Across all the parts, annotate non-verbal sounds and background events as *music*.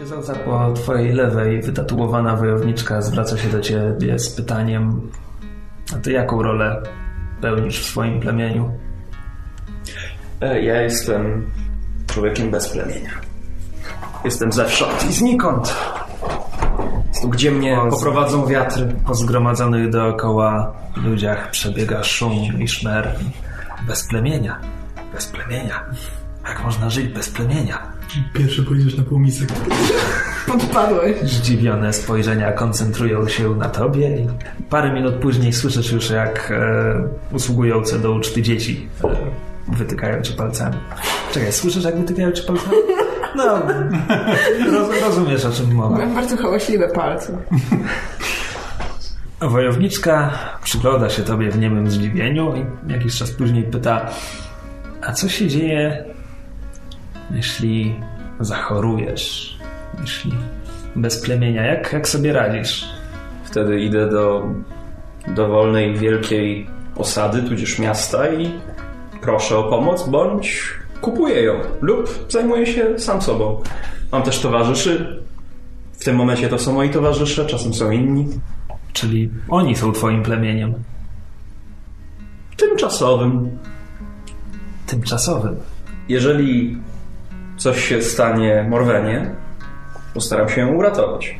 Siedząca po twojej lewej wytatuowana wojowniczka zwraca się do ciebie z pytaniem a ty jaką rolę pełnisz w swoim plemieniu? E, Ja jestem człowiekiem bez plemienia. Jestem zewsząd i znikąd. Tu, gdzie mnie poprowadzą wiatry. Po zgromadzonych dookoła ludziach przebiega szum i szmer. Bez plemienia. Bez plemienia. Jak można żyć bez plemienia? Pierwszy pójdziesz na półmisek. Podpadłeś. Zdziwione spojrzenia koncentrują się na tobie i parę minut później słyszysz już jak e, usługujące do uczty dzieci e, wytykają cię palcami. Czekaj, słyszysz jak wytykają cię palcami? No, *laughs* roz, rozumiesz o czym mowa. Mam bardzo hałaśliwe palce. *laughs* Wojowniczka przygląda się tobie w niemym zdziwieniu i jakiś czas później pyta a co się dzieje, jeśli zachorujesz, jeśli bez plemienia, jak, jak sobie radzisz? Wtedy idę do dowolnej wielkiej osady, tudzież miasta i proszę o pomoc, bądź kupuję ją lub zajmuję się sam sobą. Mam też towarzyszy. W tym momencie to są moi towarzysze, czasem są inni. Czyli oni są twoim plemieniem. Tymczasowym. Tymczasowym. Jeżeli coś się stanie Morwenie, postaram się ją uratować.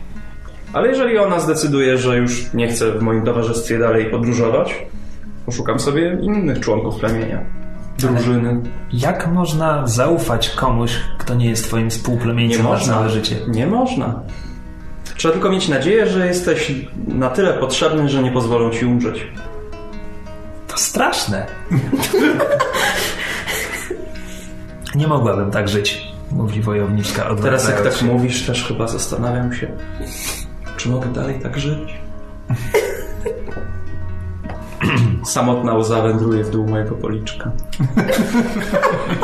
Ale jeżeli ona zdecyduje, że już nie chce w moim towarzystwie dalej podróżować, poszukam sobie innych członków plemienia. Drużyny. Jak można zaufać komuś, kto nie jest twoim Nie współplemieńcem na można. całe życie? Nie można. Trzeba tylko mieć nadzieję, że jesteś na tyle potrzebny, że nie pozwolą ci umrzeć. To straszne. *laughs* nie mogłabym tak żyć, mówi wojowniczka Teraz jak tak mówisz, też chyba zastanawiam się, czy mogę dalej tak żyć? *clears throat* Samotna łza wędruje w dół mojego policzka.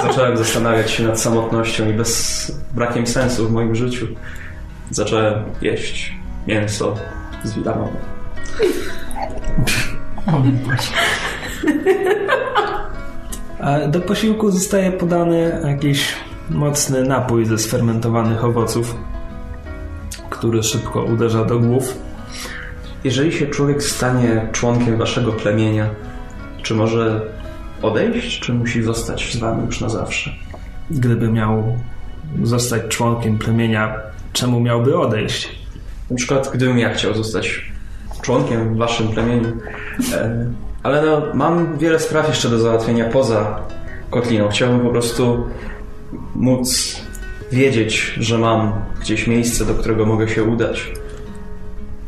Zacząłem zastanawiać się nad samotnością i bez brakiem sensu w moim życiu. Zacząłem jeść mięso z. O. A do posiłku zostaje podany jakiś mocny napój ze sfermentowanych owoców, który szybko uderza do głów. Jeżeli się człowiek stanie członkiem waszego plemienia, czy może odejść, czy musi zostać z wami już na zawsze? Gdyby miał zostać członkiem plemienia, czemu miałby odejść? Na przykład, gdybym ja chciał zostać członkiem w waszym plemieniu. E, ale no, mam wiele spraw jeszcze do załatwienia poza Kotliną. Chciałbym po prostu móc wiedzieć, że mam gdzieś miejsce, do którego mogę się udać.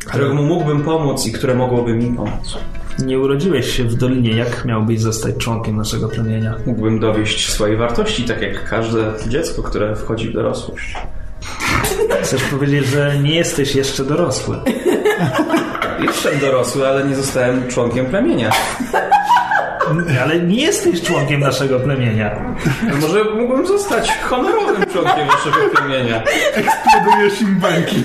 Któremu mógłbym pomóc i które mogłoby mi pomóc. Nie urodziłeś się w dolinie, jak miałbyś zostać członkiem naszego plemienia? Mógłbym dowieść swojej wartości, tak jak każde dziecko, które wchodzi w dorosłość. Chcesz powiedzieć, że nie jesteś jeszcze dorosły. Jestem dorosły, ale nie zostałem członkiem plemienia. Ale nie jesteś członkiem naszego plemienia. Może mógłbym zostać honorowym członkiem waszego plemienia. Eksplodujesz im bańki.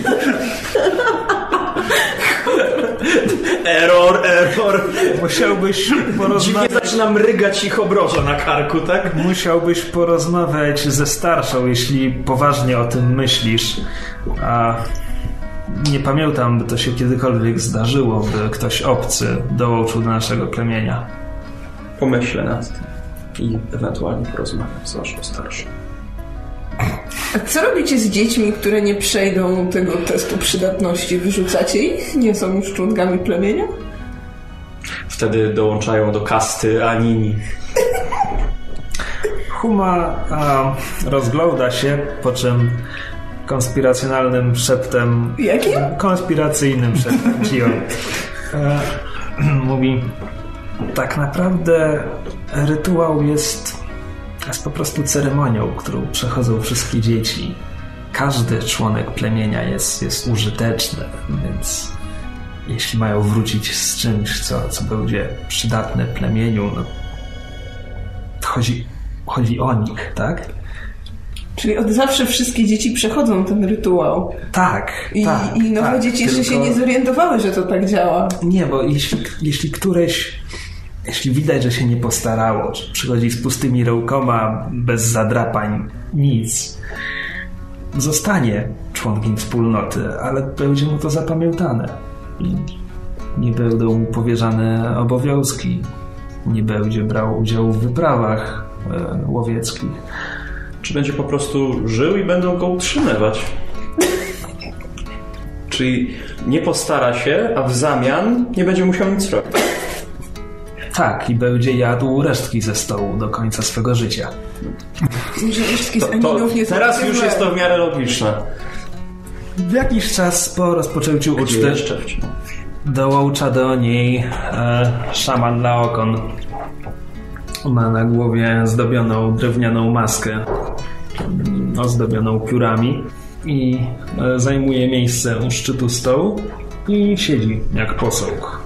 Error, error. Musiałbyś Dziwnie porozmawiać, zaczyna mrygać ich obroża na karku, tak? musiałbyś porozmawiać ze starszą, jeśli poważnie o tym myślisz. A nie pamiętam, by to się kiedykolwiek zdarzyło, by ktoś obcy dołączył do naszego plemienia. Pomyślę nad tym i ewentualnie porozmawiam z waszą starszą. A co robicie z dziećmi, które nie przejdą tego testu przydatności? Wyrzucacie ich? Nie są już członkami plemienia? Wtedy dołączają do kasty animi. Huma a, rozgląda się, po czym konspiracjonalnym szeptem Jakim? konspiracyjnym szeptem Cio. E, *clears throat* mówi tak naprawdę rytuał jest, jest po prostu ceremonią, którą przechodzą wszystkie dzieci. Każdy członek plemienia jest, jest użyteczny, więc jeśli mają wrócić z czymś, co, co będzie przydatne plemieniu, no, chodzi, chodzi o nich, tak? Czyli od zawsze wszystkie dzieci przechodzą ten rytuał. Tak, I, tak. i nowe tak, dzieci jeszcze się tylko- nie zorientowały, że to tak działa. Nie, bo jeśli, jeśli któreś, jeśli widać, że się nie postarało, że przychodzi z pustymi rękoma, bez zadrapań, nic, zostanie członkiem wspólnoty, ale będzie mu to zapamiętane. Nie będą mu powierzane obowiązki, nie będzie brał udziału w wyprawach e, łowieckich. Czy będzie po prostu żył i będą go utrzymywać? Czyli nie postara się, a w zamian nie będzie musiał nic robić. Tak, i będzie jadł resztki ze stołu do końca swego życia. Że resztki z To, to Aninów nie są teraz już jest to w miarę logiczne. W jakiś czas po rozpoczęciu uczty dołącza do niej e, szaman Laokon. Ma na głowie zdobioną drewnianą maskę, ozdobioną piórami i e, zajmuje miejsce u szczytu stołu i siedzi jak posąg.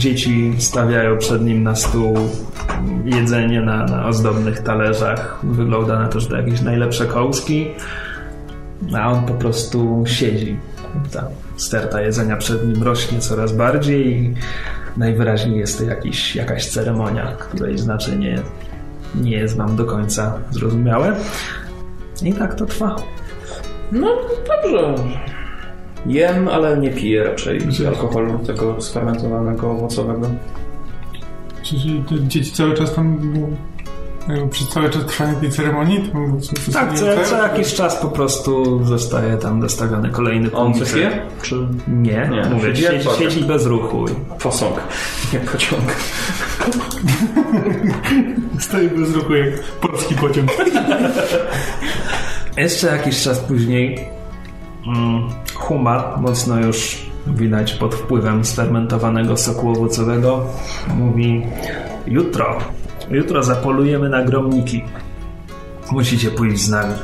Dzieci stawiają przed nim na stół jedzenie na, na ozdobnych talerzach. Wygląda na to, że to jakieś najlepsze kołski, a on po prostu siedzi. Ta sterta jedzenia przed nim rośnie coraz bardziej najwyraźniej jest to jakiś, jakaś ceremonia, której znaczenie nie jest wam do końca zrozumiałe. I tak to trwa. No dobrze. Jem, ale nie piję raczej alkoholu tego sfermentowanego owocowego. Czyli te dzieci cały czas tam przez cały czas trwania tej ceremonii? To było Tak, co, co jakiś czas po prostu zostaje tam dostawiony kolejny On coś je? Czy Nie, Nie, mówię, siedzi siedzi, bez ruchu. posąg, *laughs* nie pociąg? *laughs* Staje bez ruchu jak polski pociąg. *laughs* Jeszcze jakiś czas później mm, Huma, mocno już widać pod wpływem sfermentowanego soku owocowego, mówi jutro, jutro zapolujemy na gromniki. Musicie pójść z nami.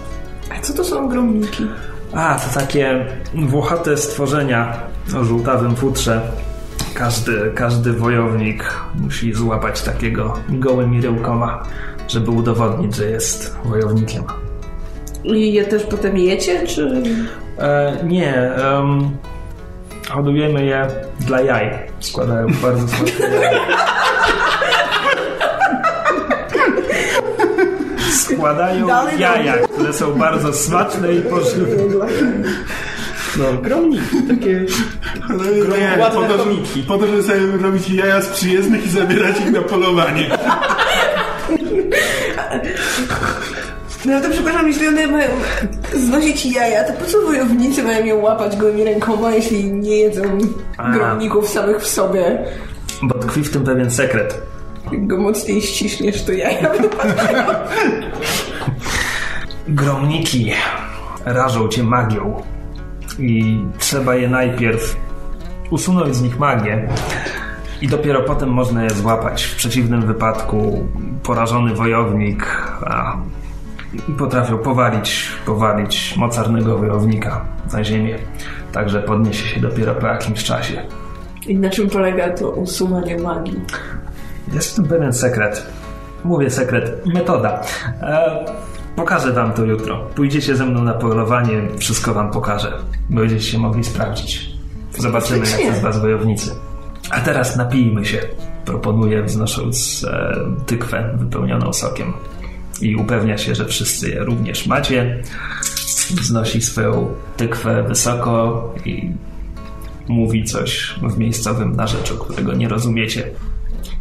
A co to są ogromniki? A, to takie włochate stworzenia o żółtawym futrze. Każdy, każdy wojownik musi złapać takiego gołymi ryłkoma, żeby udowodnić, że jest wojownikiem. I je też potem jecie, czy... E, nie, um, hodujemy je dla jaj. Składają bardzo smaczne jaja. Składają Dalej jaja, które są bardzo smaczne i pożywne. No, gromniki, takie Ale nie, ładne po to, że, po to, żeby sobie robić jaja z przyjezdnych i zabierać ich na polowanie. *laughs* No to przepraszam, jeśli one mają znosić jaja, to po co wojownicy mają je łapać gołymi rękoma, jeśli nie jedzą A. gromników samych w sobie? Bo tkwi w tym pewien sekret. Jak go mocniej ściśniesz, to jaja Gromniki rażą cię magią i trzeba je najpierw usunąć z nich magię i dopiero potem można je złapać. W przeciwnym wypadku porażony wojownik a, potrafią powalić, powalić mocarnego wojownika na ziemię. Także podniesie się dopiero po jakimś czasie. I na czym polega to usuwanie magii? Jest w tym pewien sekret. Mówię sekret, metoda. E, pokażę wam to jutro. Pójdziecie ze mną na polowanie, wszystko wam pokażę. Będziecie się mogli sprawdzić. Zobaczymy, jak Faktycznie. z was wojownicy. A teraz napijmy się, proponuję, wznosząc e, tykwę wypełnioną sokiem. I upewnia się, że wszyscy je również macie. Wznosi swoją tykwę wysoko i mówi coś w miejscowym narzeczu, którego nie rozumiecie.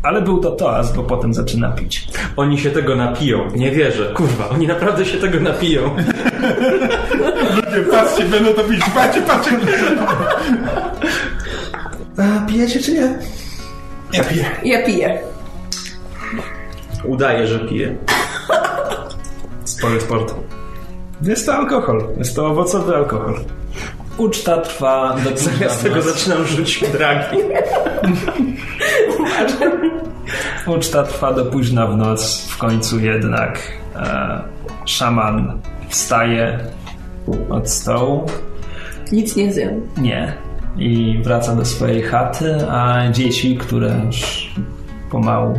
Ale był to toast, bo potem zaczyna pić. Oni się tego napiją. Nie wierzę. Kurwa, oni naprawdę się tego napiją. Ludzie, patrzcie, będą to pić. Patrzcie, patrzcie. A pijecie czy nie? Ja piję. Ja piję. Udaje, że pije. Spory sport. Jest to alkohol. Jest to owocowy alkohol. Uczta trwa do *laughs* Zamiast tego zaczynam rzucić dragi. *laughs* Uczta trwa do późna w noc. W końcu jednak e, szaman wstaje od stołu. Nic nie zjem. Nie. I wraca do swojej chaty, a dzieci, które już pomału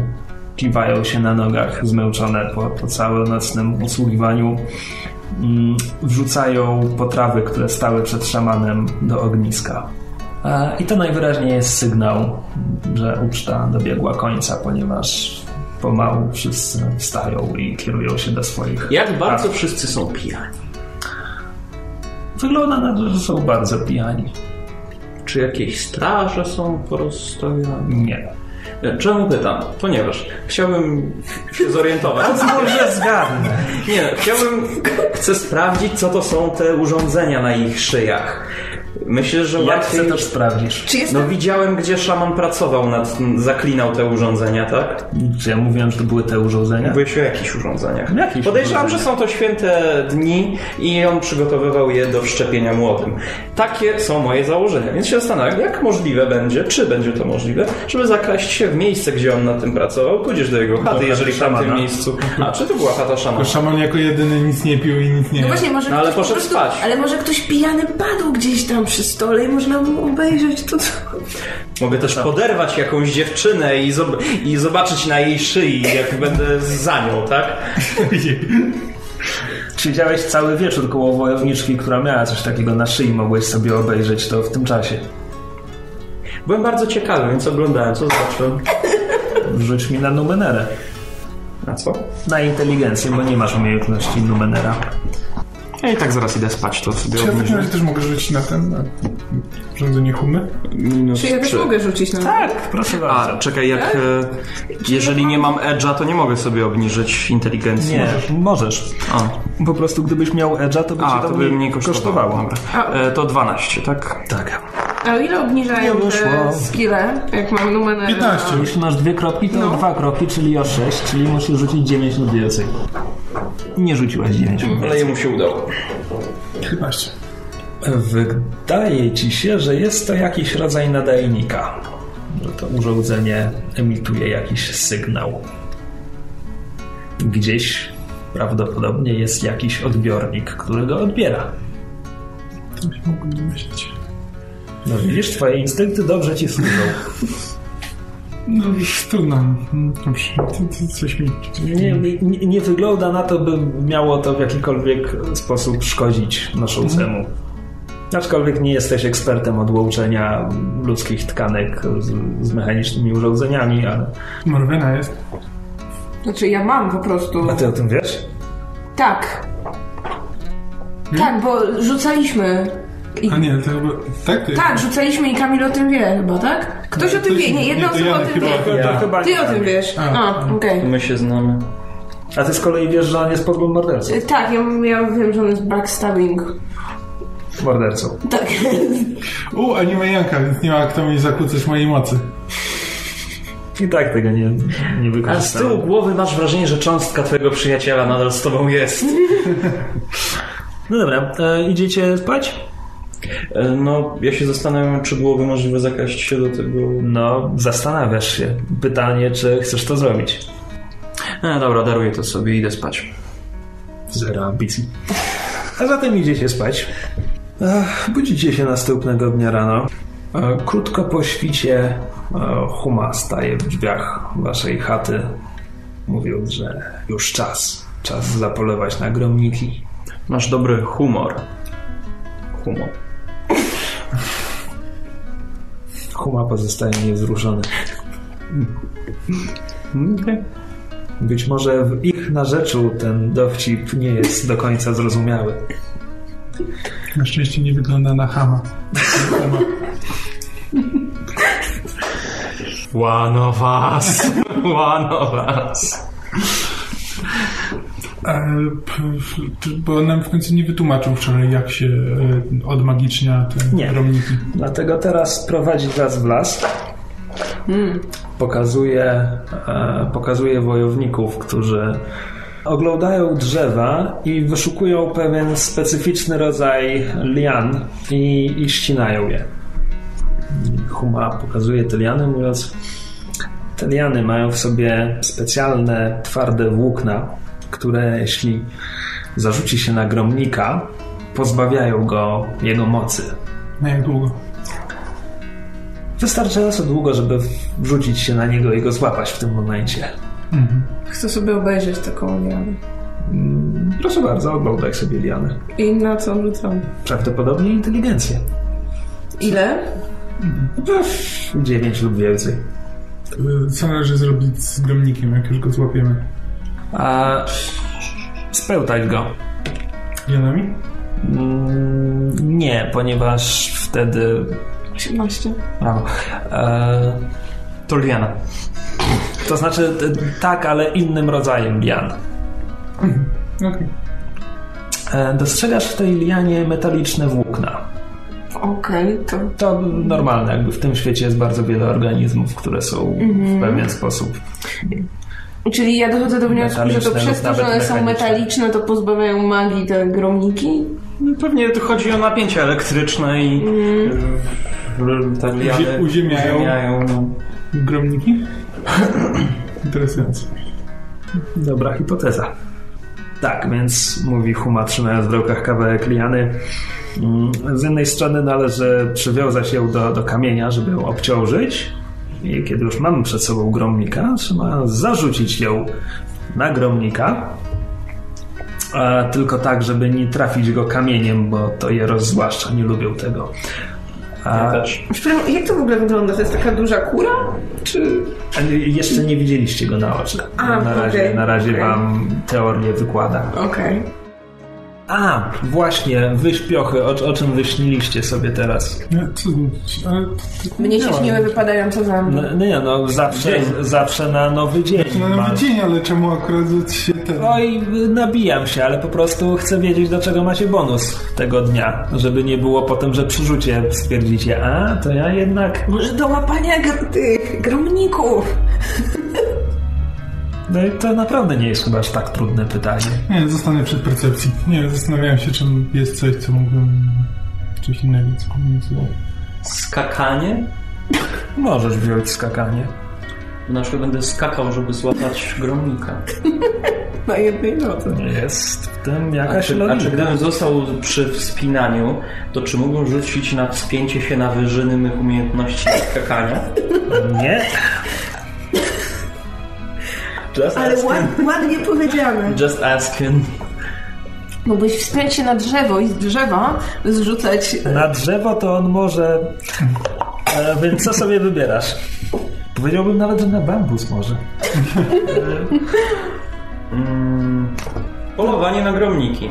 kiwają się na nogach, zmęczone po, po całonocnym usługiwaniu, mm, wrzucają potrawy, które stały przed szamanem do ogniska. I to najwyraźniej jest sygnał, że uczta dobiegła końca, ponieważ pomału wszyscy wstają i kierują się do swoich Jak bardzo wszyscy są pijani. Wygląda na to, że są bardzo pijani. Czy jakieś straże są porozstawiane? Nie. Czemu pytam? Ponieważ chciałbym się zorientować. Może zgadnę. Nie, chciałbym, chcę sprawdzić, co to są te urządzenia na ich szyjach. Myślę, że Jak łatwiej... chcę, też sprawdzisz. Czy jest No widziałem, gdzie szaman pracował nad, zaklinał te urządzenia, tak? Czy ja mówiłem, że to były te urządzenia? Mówiłeś o jakichś urządzeniach. Jakichś Podejrzewam, że urządzeniach. są to święte dni i on przygotowywał je do wszczepienia młodym. Takie są moje założenia, więc się zastanawiam, jak możliwe będzie, czy będzie to możliwe, żeby zakraść się w miejsce, gdzie on nad tym pracował, tudzież do jego chaty, jeżeli w tamtym miejscu... A, czy to była chata szamana? Bo szaman jako jedyny nic nie pił i nic nie No właśnie, może No, ale ktoś po poszedł prostu, spać. Ale może ktoś pijany padł gdzieś tam przy stole i można mu obejrzeć to, co... Mogę też poderwać jakąś dziewczynę i, zob- i zobaczyć na jej szyi, jak będę za nią, tak? *laughs* Siedziałeś cały wieczór koło wojowniczki, która miała coś takiego na szyi, mogłeś sobie obejrzeć to w tym czasie. Byłem bardzo ciekawy, więc oglądałem, co zobaczyłem. Wrzuć mi na numenerę. A co? Na inteligencję, bo nie masz umiejętności numenera. Ja i tak zaraz idę spać, to sobie Czy ja w takim obniżę. razie też mogę rzucić na ten, na urządzenie humy? Minus Czy ja też trzy. mogę rzucić na... Tak, proszę bardzo. A, czekaj, jak... E, jeżeli nie mam edge'a, to nie mogę sobie obniżyć inteligencji. Nie, możesz. A, Po prostu gdybyś miał edge'a, to by A ci to by mnie kosztowało. Dobra. A- E, to 12, tak? Tak. A o ile obniżają Nie te wyszło. skille, jak mam numer... 15. Jeśli masz dwie kropki, to No. dwa kropki, czyli o sześć, czyli musisz rzucić 9 lub więcej. Nie rzuciłaś 9 lub Ale jemu się udało. 15. Wydaje ci się, że jest to jakiś rodzaj nadajnika. Że to urządzenie emituje jakiś sygnał. Gdzieś prawdopodobnie jest jakiś odbiornik, który go odbiera. To się mógłbym myśleć. No widzisz, twoje instynkty dobrze ci służą. *laughs* No, trudno. Mm, Dobrze, coś mi... Nie, nie, nie wygląda na to, by miało to w jakikolwiek sposób szkodzić noszącemu. Aczkolwiek nie jesteś ekspertem od łączenia ludzkich tkanek z, z mechanicznymi urządzeniami, ale... Morwena jest. Znaczy ja mam po prostu... A ty o tym wiesz? Tak. Tak, bo rzucaliśmy... I... A nie, to chyba... Tak? To jest... Tak, rzucaliśmy i Kamil o tym wie chyba, tak? Ktoś o tym wie, nie, jedna osoba ja o tym chyba- wie. To Ja. chyba Ty nie o tym wiesz. A, A, okej. My się znamy. A ty z kolei wiesz, że on jest podłym mordercą. Y, Tak, ja, ja wiem, że on jest backstabbing. Mordercą. Tak. U, a nie ma Janka, więc nie ma kto mi zakłócać mojej mocy. I tak tego nie, nie A z tyłu wykorzystałem. głowy masz wrażenie, że cząstka twojego przyjaciela nadal z tobą jest. *laughs* No dobra, e, idziecie spać? E, No, ja się zastanawiam, czy byłoby możliwe zakraść się do tego... No, zastanawiasz się. Pytanie, czy chcesz to zrobić. E, dobra, daruję to sobie, idę spać. Zero ambicji. A zatem idziecie spać. Ech, budzicie się następnego dnia rano. E, Krótko po świcie Huma staje w drzwiach waszej chaty, mówiąc, że już czas. Czas zapolować na gromniki. Masz dobry humor. Humor. Huma pozostaje niewzruszony. Okay. Być może w ich narzeczu ten dowcip nie jest do końca zrozumiały. Na szczęście nie wygląda na Hama. Hama. One of us. One of us. E, Bo nam w końcu nie wytłumaczył wczoraj, jak się e, odmagicznia te Nie. gromniki. Dlatego teraz prowadzi was w las. Pokazuje, e, pokazuje wojowników, którzy oglądają drzewa i wyszukują pewien specyficzny rodzaj lian i, i ścinają je. Huma pokazuje te liany, mówiąc, te liany mają w sobie specjalne, twarde włókna, które jeśli zarzuci się na gromnika, pozbawiają go jego mocy. Na jak długo? Wystarczająco długo, żeby wrzucić się na niego i go złapać w tym momencie. Mhm. Chcę sobie obejrzeć taką lianę. Proszę bardzo, oglądaj sobie liany. I na co rzucam? Prawdopodobnie inteligencję. Ile? Dziewięć lub więcej. Co należy zrobić z gromnikiem, jak już go złapiemy? A spełtać go. Janami? Mm, Nie, ponieważ wtedy... 18. Brawo. E, To liana. to znaczy t- tak, ale innym rodzajem lian. Okej. E, dostrzegasz w tej lianie metaliczne włókna. Okej, to To normalne, jakby w tym świecie jest bardzo wiele organizmów, które są w pewien sposób. Czyli ja dochodzę do wniosku, że to przez to, że one są metaliczne, to pozbawiają magii te gromniki? No, pewnie tu chodzi o napięcie elektryczne i mm. te liany Uzie- uziemiają. uziemiają no. Gromniki? *clears throat* Interesujące. Dobra hipoteza. Tak, więc mówi Huma, trzymając w rękach kawałek liany. Mm, Z jednej strony należy przywiązać ją do, do kamienia, żeby ją obciążyć. I kiedy już mamy przed sobą gromnika, trzeba zarzucić ją na gromnika. A tylko tak, żeby nie trafić go kamieniem, bo to je rozzłaszcza, nie lubią tego. A, Ja jak to w ogóle wygląda? To jest taka duża kura? Czy... jeszcze nie widzieliście go na oczy. A, na razie, na razie okej. wam teorię wykładam. Okej. A, właśnie, wy śpiochy, o, o czym wyśniliście sobie teraz? Nie, co? Ale to, to Mnie się śniły wypadające za No, mnie. no nie, no zawsze, Dzień. zawsze na nowy dzień. Na nowy dzień, ale czemu akurat się ten... Oj, nabijam się, ale po prostu chcę wiedzieć, do czego macie bonus tego dnia. Żeby nie było potem, że przy rzucie stwierdzicie, a, to ja jednak... Może do łapania tych gromników. No i to naprawdę nie jest chyba aż tak trudne pytanie. Nie, zostanę przed percepcji. Nie, zastanawiałem się, czym jest coś, co mógłbym... Coś innego, co mógłbym. Skakanie? Możesz wziąć skakanie. Na przykład będę skakał, żeby złapać gromnika. Na jednej nodze. Jest w tym A jakaś czy, a logika. czy gdybym został przy wspinaniu, to czy mógłbym rzucić na wspięcie się na wyżyny mych umiejętności skakania? Nie. Just Ale ład, ładnie powiedziane. Just asking. Mógłbyś wspiąć się na drzewo i z drzewa zrzucać... e, Na drzewo to on może. E, więc co sobie wybierasz? Powiedziałbym nawet, że na bambus może. Mm, *laughs* polowanie na gromniki.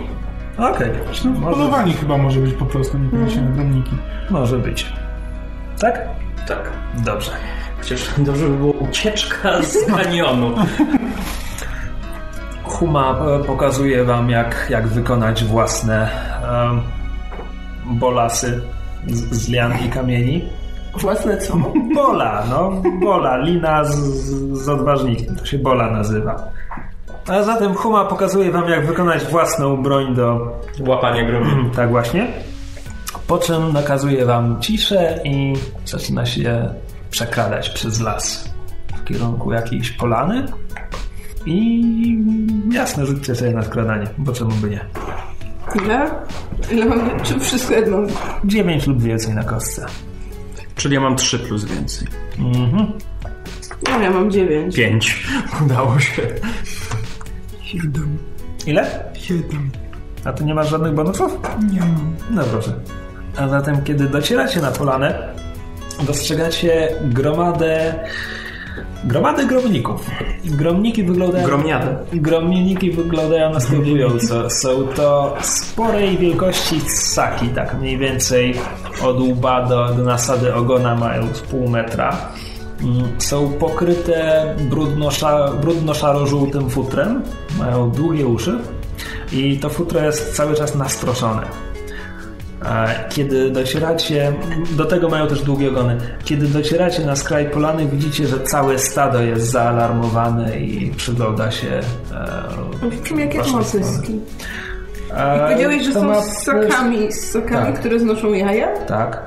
Okej, No, może, polowanie chyba może być po prostu, niekoniecznie na gromniki. może być. Tak? Tak. Dobrze. Chociaż *laughs* dobrze by było ucieczka z *laughs* kanionu. Huma e, pokazuje wam, jak, jak wykonać własne em, bolasy z, z lian i kamieni. Własne co? Bola, no, bola, lina z, z, odważnikiem, to się bola nazywa. A zatem Huma pokazuje wam, jak wykonać własną broń do Łapanie gromników. *clears throat* Tak właśnie. Po czym nakazuje wam ciszę i zaczyna się przekradać przez las w kierunku jakiejś polany. I jasne, rzućcie sobie na skradanie, bo czemu by nie. Ile? Ile mam? Czy wszystko jedno? 9 lub więcej na kostce. Czyli ja mam 3 plus więcej. Mhm. No, ja mam dziewięć. 5. *laughs* Udało się. Siedem. Ile? Siedem. A tu nie masz żadnych bonusów? Nie mam. No proszę. A zatem, kiedy docieracie na polanę, dostrzegacie gromadę. Gromadę gromników. Gromniki wyglądają. Gromniadę. Gromniki wyglądają następująco. Są to sporej wielkości ssaki, tak mniej więcej od łba do, do nasady ogona mają z pół metra. Mm, Są pokryte brudno-sza- brudno-szaro-żółtym futrem, mają długie uszy i to futro jest cały czas nastroszone. Kiedy docieracie, do tego mają też długie ogony. Kiedy docieracie na skraj polany, widzicie, że całe stado jest zaalarmowane i przygląda się. E, czym jakie pyski? E, Powiedziałeś, że są ma z sokami, z sokami, Tak. które znoszą jaja? Tak.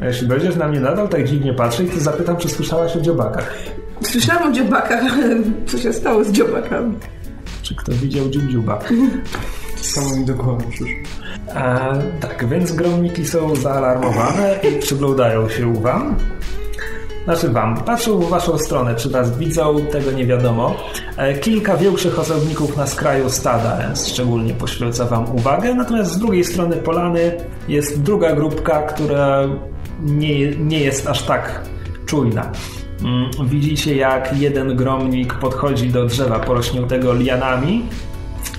Jeśli będziesz na mnie nadal tak dziwnie patrzeć, to zapytam, czy słyszałaś o dziobakach. Słyszałam o dziobakach, ale co się stało z dziobakami? Czy kto widział dziubdziuba? *laughs* Samo mi do głowy przyszło. Tak, więc gromniki są zaalarmowane i przyglądają się wam. Znaczy wam, patrzą w waszą stronę, czy was widzą, tego nie wiadomo. E, kilka większych osobników na skraju stada szczególnie poświęca wam uwagę, natomiast z drugiej strony polany jest druga grupka, która nie, nie jest aż tak czujna. Mm, Widzicie, jak jeden gromnik podchodzi do drzewa porośniętego lianami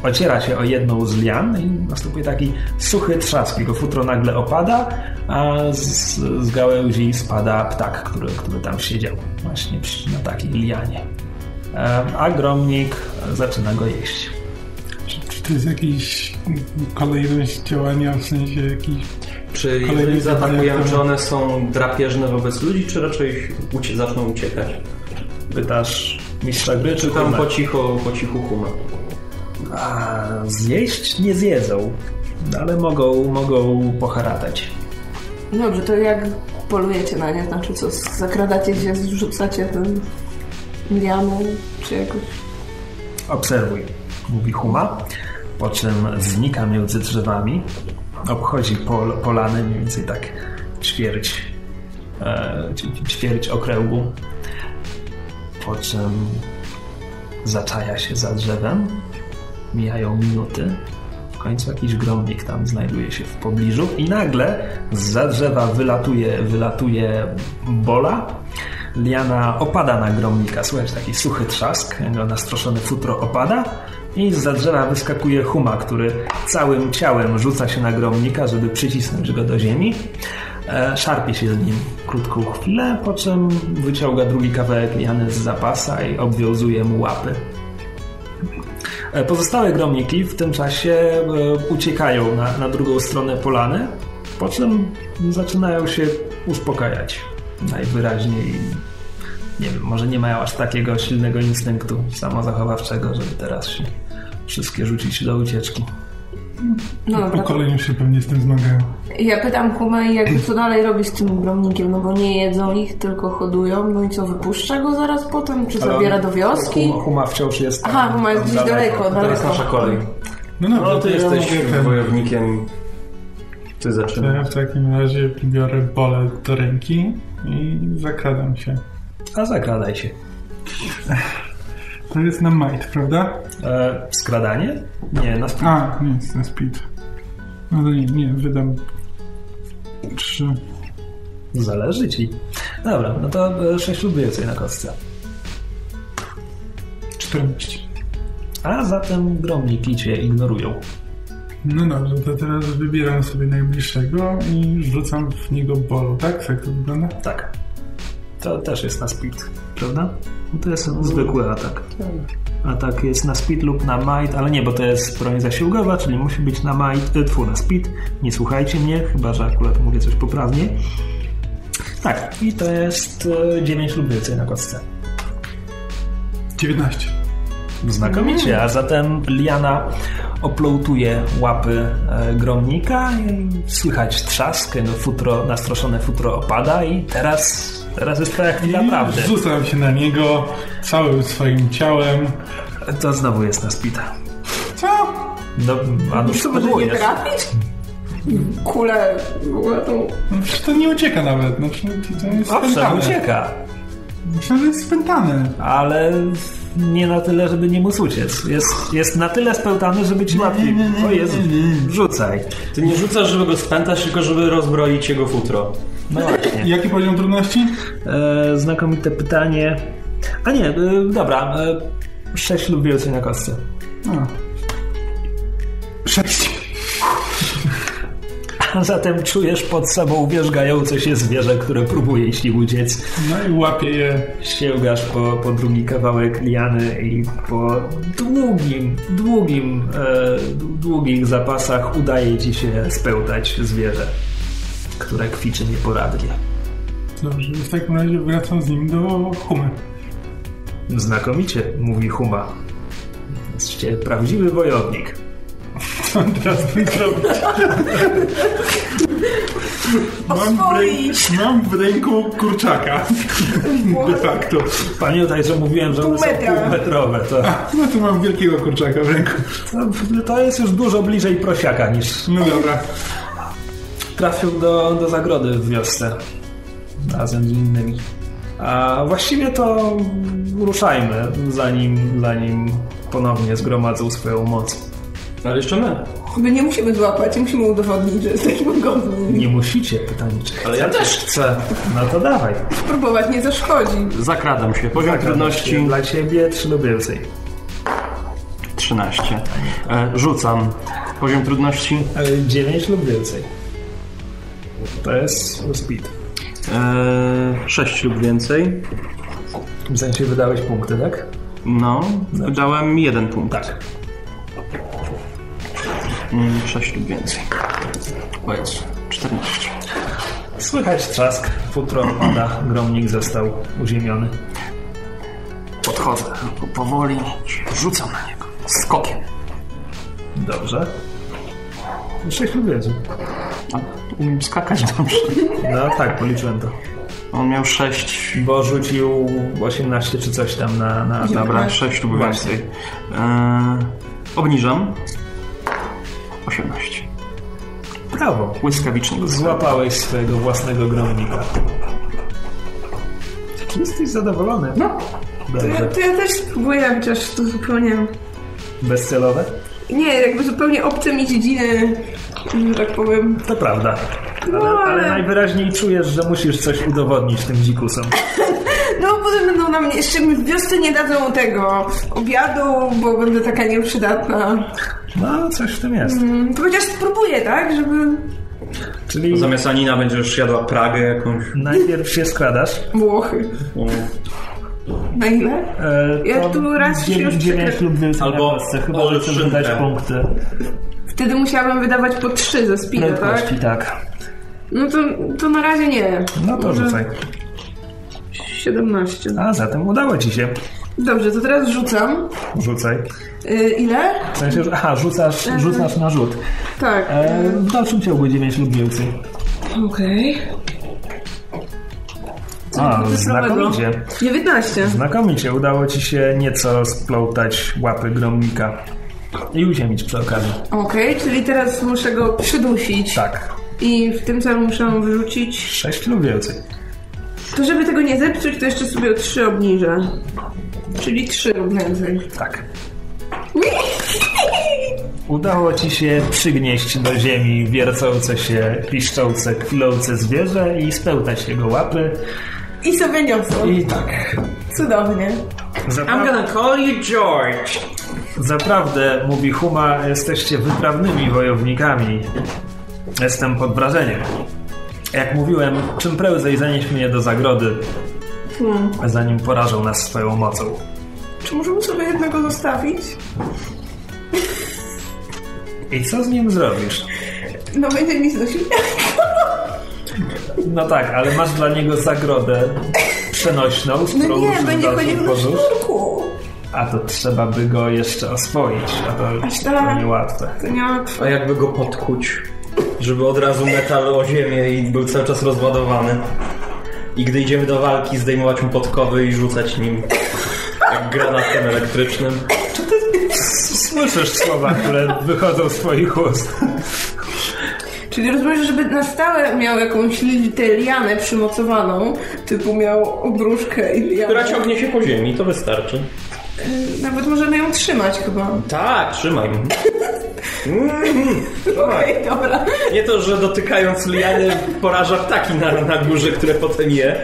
ociera się o jedną z lian i następuje taki suchy trzask. Jego futro nagle opada, a z, z gałęzi spada ptak, który, który tam siedział właśnie przy- na takiej lianie. E, A gromnik zaczyna go jeść. Czy, czy to jest jakiś kolejność działania, w sensie jakiś... Czy Kolejny jeżeli zaatakujemy, czy one są drapieżne wobec ludzi, czy raczej ucie- zaczną uciekać? Pytasz mistrza gry, czy Czy tam po cichu, po cichu huma? A zjeść nie zjedzą, ale mogą, mogą poharatać. Dobrze, to jak polujecie na nie? Znaczy co, zakradacie się, zrzucacie ten lianę, czy jakoś... Obserwuj, mówi Huma, po czym znika między drzewami, obchodzi pol, polany mniej więcej tak ćwierć, e, ćwierć okręgu, po czym zaczaja się za drzewem, mijają minuty, w końcu jakiś gromnik tam znajduje się w pobliżu i nagle z drzewa wylatuje, wylatuje bola, Liana opada na gromnika, słychać taki suchy trzask, jego nastroszone futro opada i z drzewa wyskakuje Huma, który całym ciałem rzuca się na gromnika, żeby przycisnąć go do ziemi. E, Szarpie się z nim krótką chwilę, po czym wyciąga drugi kawałek liany z zapasa i obwiązuje mu łapy. E, Pozostałe gromniki w tym czasie e, uciekają na, na drugą stronę polany, po czym zaczynają się uspokajać. Najwyraźniej, nie wiem, może nie mają aż takiego silnego instynktu samozachowawczego, żeby teraz się wszystkie rzucić do ucieczki. No Po dobra, to koleniu się pewnie z tym zmagają. ja pytam Kumę, jakby co dalej robić z tym gromnikiem, no bo nie jedzą ich, tylko hodują, no i co, wypuszcza go zaraz potem, czy zabiera do wioski? Huma, Huma wciąż jest tam Aha, Huma jest gdzieś daleko, Teraz daleko. nasza kolej. No, no, No, to ty jesteś ten- wojownikiem. Ty zaczynasz. ja w takim razie biorę bolę do ręki i zakradam się. A zakradaj się. To jest na might, prawda? E, skradanie? Nie, na sp- A, nie, jest na speed. No to nie, nie, wydam trzy. Zależy ci. Dobra, no to e, 6 lub więcej na kostce. 14. A zatem gromniki cię ignorują. No dobrze, to teraz wybieram sobie najbliższego i rzucam w niego bolą, tak? Jak to wygląda? Tak. To też jest na speed, prawda? No to jest zwykły atak. Atak jest na speed lub na might, ale nie, bo to jest broń zasiłkowa, czyli musi być na might, y, tfu, na speed. Nie słuchajcie mnie, chyba że akurat mówię coś poprawnie. Tak, i to jest e, 9 lub więcej na kostce. 19. Znakomicie, a zatem Liana oploutuje łapy e, gromnika i słychać trzask, no futro, nastroszone futro opada i teraz, teraz jest to jak I naprawdę. rzucam się na niego całym swoim ciałem. To znowu jest na spita. Co? No, a nuż Co, może nie trafić? Kulę ładną. No przecież to nie ucieka nawet. Znaczy, to jest Owszem, spętane. ucieka, Myślę, że jest spętane. ale nie na tyle, żeby nie móc uciec. Jest, jest na tyle spełtany, żeby ci łatwiej. nie, nie, O Jezu, rzucaj. Ty nie rzucasz, żeby go spętać, tylko żeby rozbroić jego futro. No właśnie. Jaki poziom trudności? E, znakomite pytanie. A nie, e, dobra. E, 6 lub więcej na kostce. *laughs* A. Zatem czujesz pod sobą wierzgające się zwierzę, które próbuje ci uciec. No i łapię je. Sięgasz po, po drugi kawałek liany i po długim, długim, e, długich zapasach udaje ci się spełtać zwierzę, które kwiczy nieporadnie. Dobrze, w takim razie wracam z nim do humy. Znakomicie, mówi Huma. Jesteście prawdziwy wojownik. Co mam teraz zrobić? Mam w, ręku, mam w ręku kurczaka. De facto. Pamiętaj, że mówiłem, że one są półmetrowe. To, No to mam wielkiego kurczaka w ręku. to, to jest już dużo bliżej prosiaka niż No dobra. Trafił do, do zagrody w wiosce razem z innymi. A właściwie to ruszajmy, zanim, zanim ponownie zgromadzą swoją moc. Ale jeszcze my. My nie musimy złapać, musimy udowodnić, że jesteśmy godni. Nie musicie, pytanie czy Ale ja też chcę. No to dawaj. Spróbować nie zaszkodzi. Zakradam się. Poziom trudności Dla ciebie trzy lub więcej. 3. 13. E, rzucam. Poziom trudności E, 9 lub więcej. To jest speed. e, 6 lub więcej. W sensie wydałeś punkty, tak? No, wydałem jeden punkt. Tak. Mm, 6 lub więcej. Jezu, 14. Słychać trzask, futro opada, gromnik został uziemiony. Podchodzę powoli, rzucam na niego skokiem. Dobrze. 6 lub więcej. A, umiem skakać dobrze. No tak, policzyłem to. On miał 6, Bo rzucił 18 czy coś tam na... na dobra, 6 lub więcej. E, obniżam. 18. Brawo. Błyskawicznie. Złapałeś swojego własnego gromnika. Czy jesteś zadowolony? No, to ja, to ja też spróbuję, chociaż to zupełnie... Bezcelowe? Nie, jakby zupełnie obce mi dziedziny, że tak powiem. To prawda. Ale, No, ale ale- najwyraźniej czujesz, że musisz coś udowodnić tym dzikusom. *laughs* No, potem będą na mnie, jeszcze mi w wiosce nie dadzą tego obiadu, bo będę taka nieprzydatna. No, coś w tym jest. Mm, To chociaż spróbuję, tak, żeby... Czyli Zamiast Anina będziesz jadła Pragę jakąś. najpierw się skradasz. Włochy. Na ile? E, Ja to tu raz się 9, już 9 przekra- lub więcej Albo wydać punkty Wtedy musiałabym wydawać po trzy ze speeda, tak? prędkości, tak. No to, to na razie nie. No to Może rzucaj. 17. A zatem udało ci się. Dobrze, to teraz rzucam. Rzucaj. Y, ile? W sensie, aha, rzucasz, rzucasz na rzut. Tak. E, w dalszym ciągu 9 lub więcej. Okej. A, to jest znakomicie. 19. Znakomicie. Udało ci się nieco splątać łapy gromnika. I uziemić przy okazji. Okej, czyli teraz muszę go przydusić. Tak. I w tym celu muszę wyrzucić. 6 lub więcej. To żeby tego nie zepsuć, to jeszcze sobie o 3 obniżę. Czyli 3 lub więcej. Tak. Udało ci się przygnieść do ziemi wiercące się, piszczące, kwilące zwierzę i spełtać jego łapy. I sobie niosą. I tak. Cudownie. Zapra- call you George. Zaprawdę, mówi Huma, jesteście wytrawnymi wojownikami. Jestem pod wrażeniem. Jak mówiłem, czym prędzej zanieś mnie do zagrody, Hmm. zanim porażą nas swoją mocą. Czy możemy sobie jednego zostawić? I co z nim zrobisz? No będzie mi znosił. No tak, ale masz dla niego zagrodę przenośną, z No którą nie, musisz będzie chodził na podróż. sznurku. A to trzeba by go jeszcze oswoić, a to, Aż to niełatwe. To nie ma... A jakby go podkuć, żeby od razu metal o ziemię i był cały czas rozładowany. I gdy idziemy do walki, zdejmować mu podkowy i rzucać nim jak granatem elektrycznym. Słyszysz słowa, które wychodzą z twoich ust. Czyli rozumiem, że żeby na stałe miał jakąś lianę przymocowaną, typu miał obruszkę i lianę. Która ciągnie się po ziemi, to wystarczy. Y, Nawet możemy ją trzymać chyba. Tak, trzymaj. *laughs* Okej, dobra. Nie to, że dotykając liany poraża ptaki na, na górze, które potem je.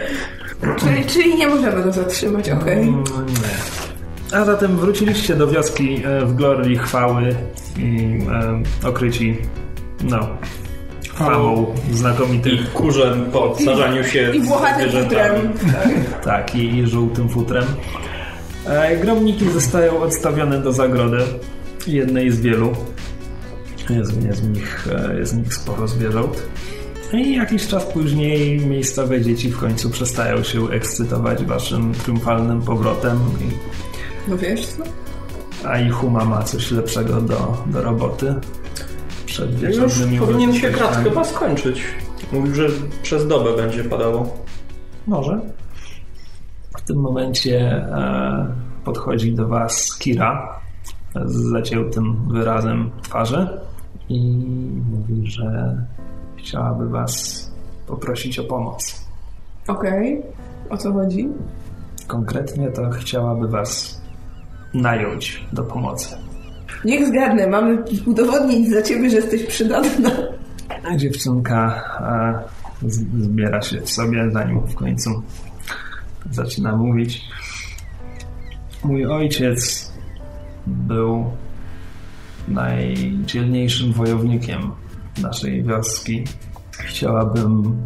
Czyli, czyli nie możemy go zatrzymać, okej. Mm, nie. A zatem wróciliście do wioski e, w glorii chwały i e, okryci, no, chwałą znakomitych, I kurze po odsażaniu się I włochatym zwierzętami. futrem. Tak. tak, i, i żółtym futrem. E, gromniki zostają odstawione do zagrody, jednej z wielu. Jest, jest, w nich, e, jest w nich sporo zwierząt. I jakiś czas później miejscowe dzieci w końcu przestają się ekscytować waszym triumfalnym powrotem i No wiesz co? A i Huma ma coś lepszego do, do roboty. Przed Już wieczornymi powinien się krat chyba skończyć. Mówił, że przez dobę będzie padało. Może. W tym momencie e, podchodzi do was Kira z zaciętym wyrazem twarzy i mówi, że chciałaby was poprosić o pomoc. Okej. O co chodzi? Konkretnie to chciałaby was nająć do pomocy. Niech zgadnę, mamy udowodnić za ciebie, że jesteś przydatna. Dziewczynka e, zbiera się w sobie, zanim w końcu zaczyna mówić. Mój ojciec był najdzielniejszym wojownikiem naszej wioski. Chciałabym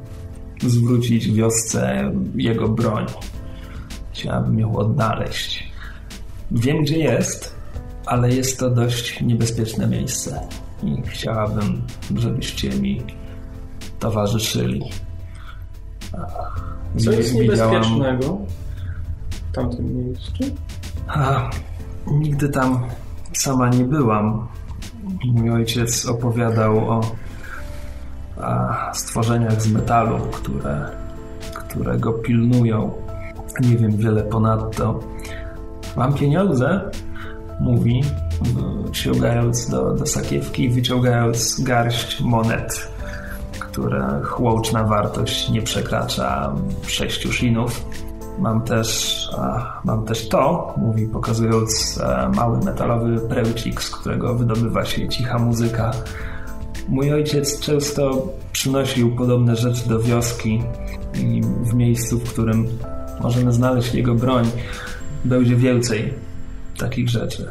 zwrócić wiosce jego broń. Chciałabym ją odnaleźć. Wiem, gdzie jest, ale jest to dość niebezpieczne miejsce i chciałabym, żebyście mi towarzyszyli. Co jest niebezpiecznego w tamtym miejscu? A, nigdy tam sama nie byłam. Mój ojciec opowiadał o a, stworzeniach z metalu, które, które go pilnują. Nie wiem wiele ponadto. Mam pieniądze, mówi, sięgając do, do sakiewki i wyciągając garść monet, których łączna wartość nie przekracza sześciu shinów. Mam też, mam też to, mówi pokazując e, mały metalowy prełcik, z którego wydobywa się cicha muzyka. Mój ojciec często przynosił podobne rzeczy do wioski i w miejscu, w którym możemy znaleźć jego broń, będzie więcej takich rzeczy.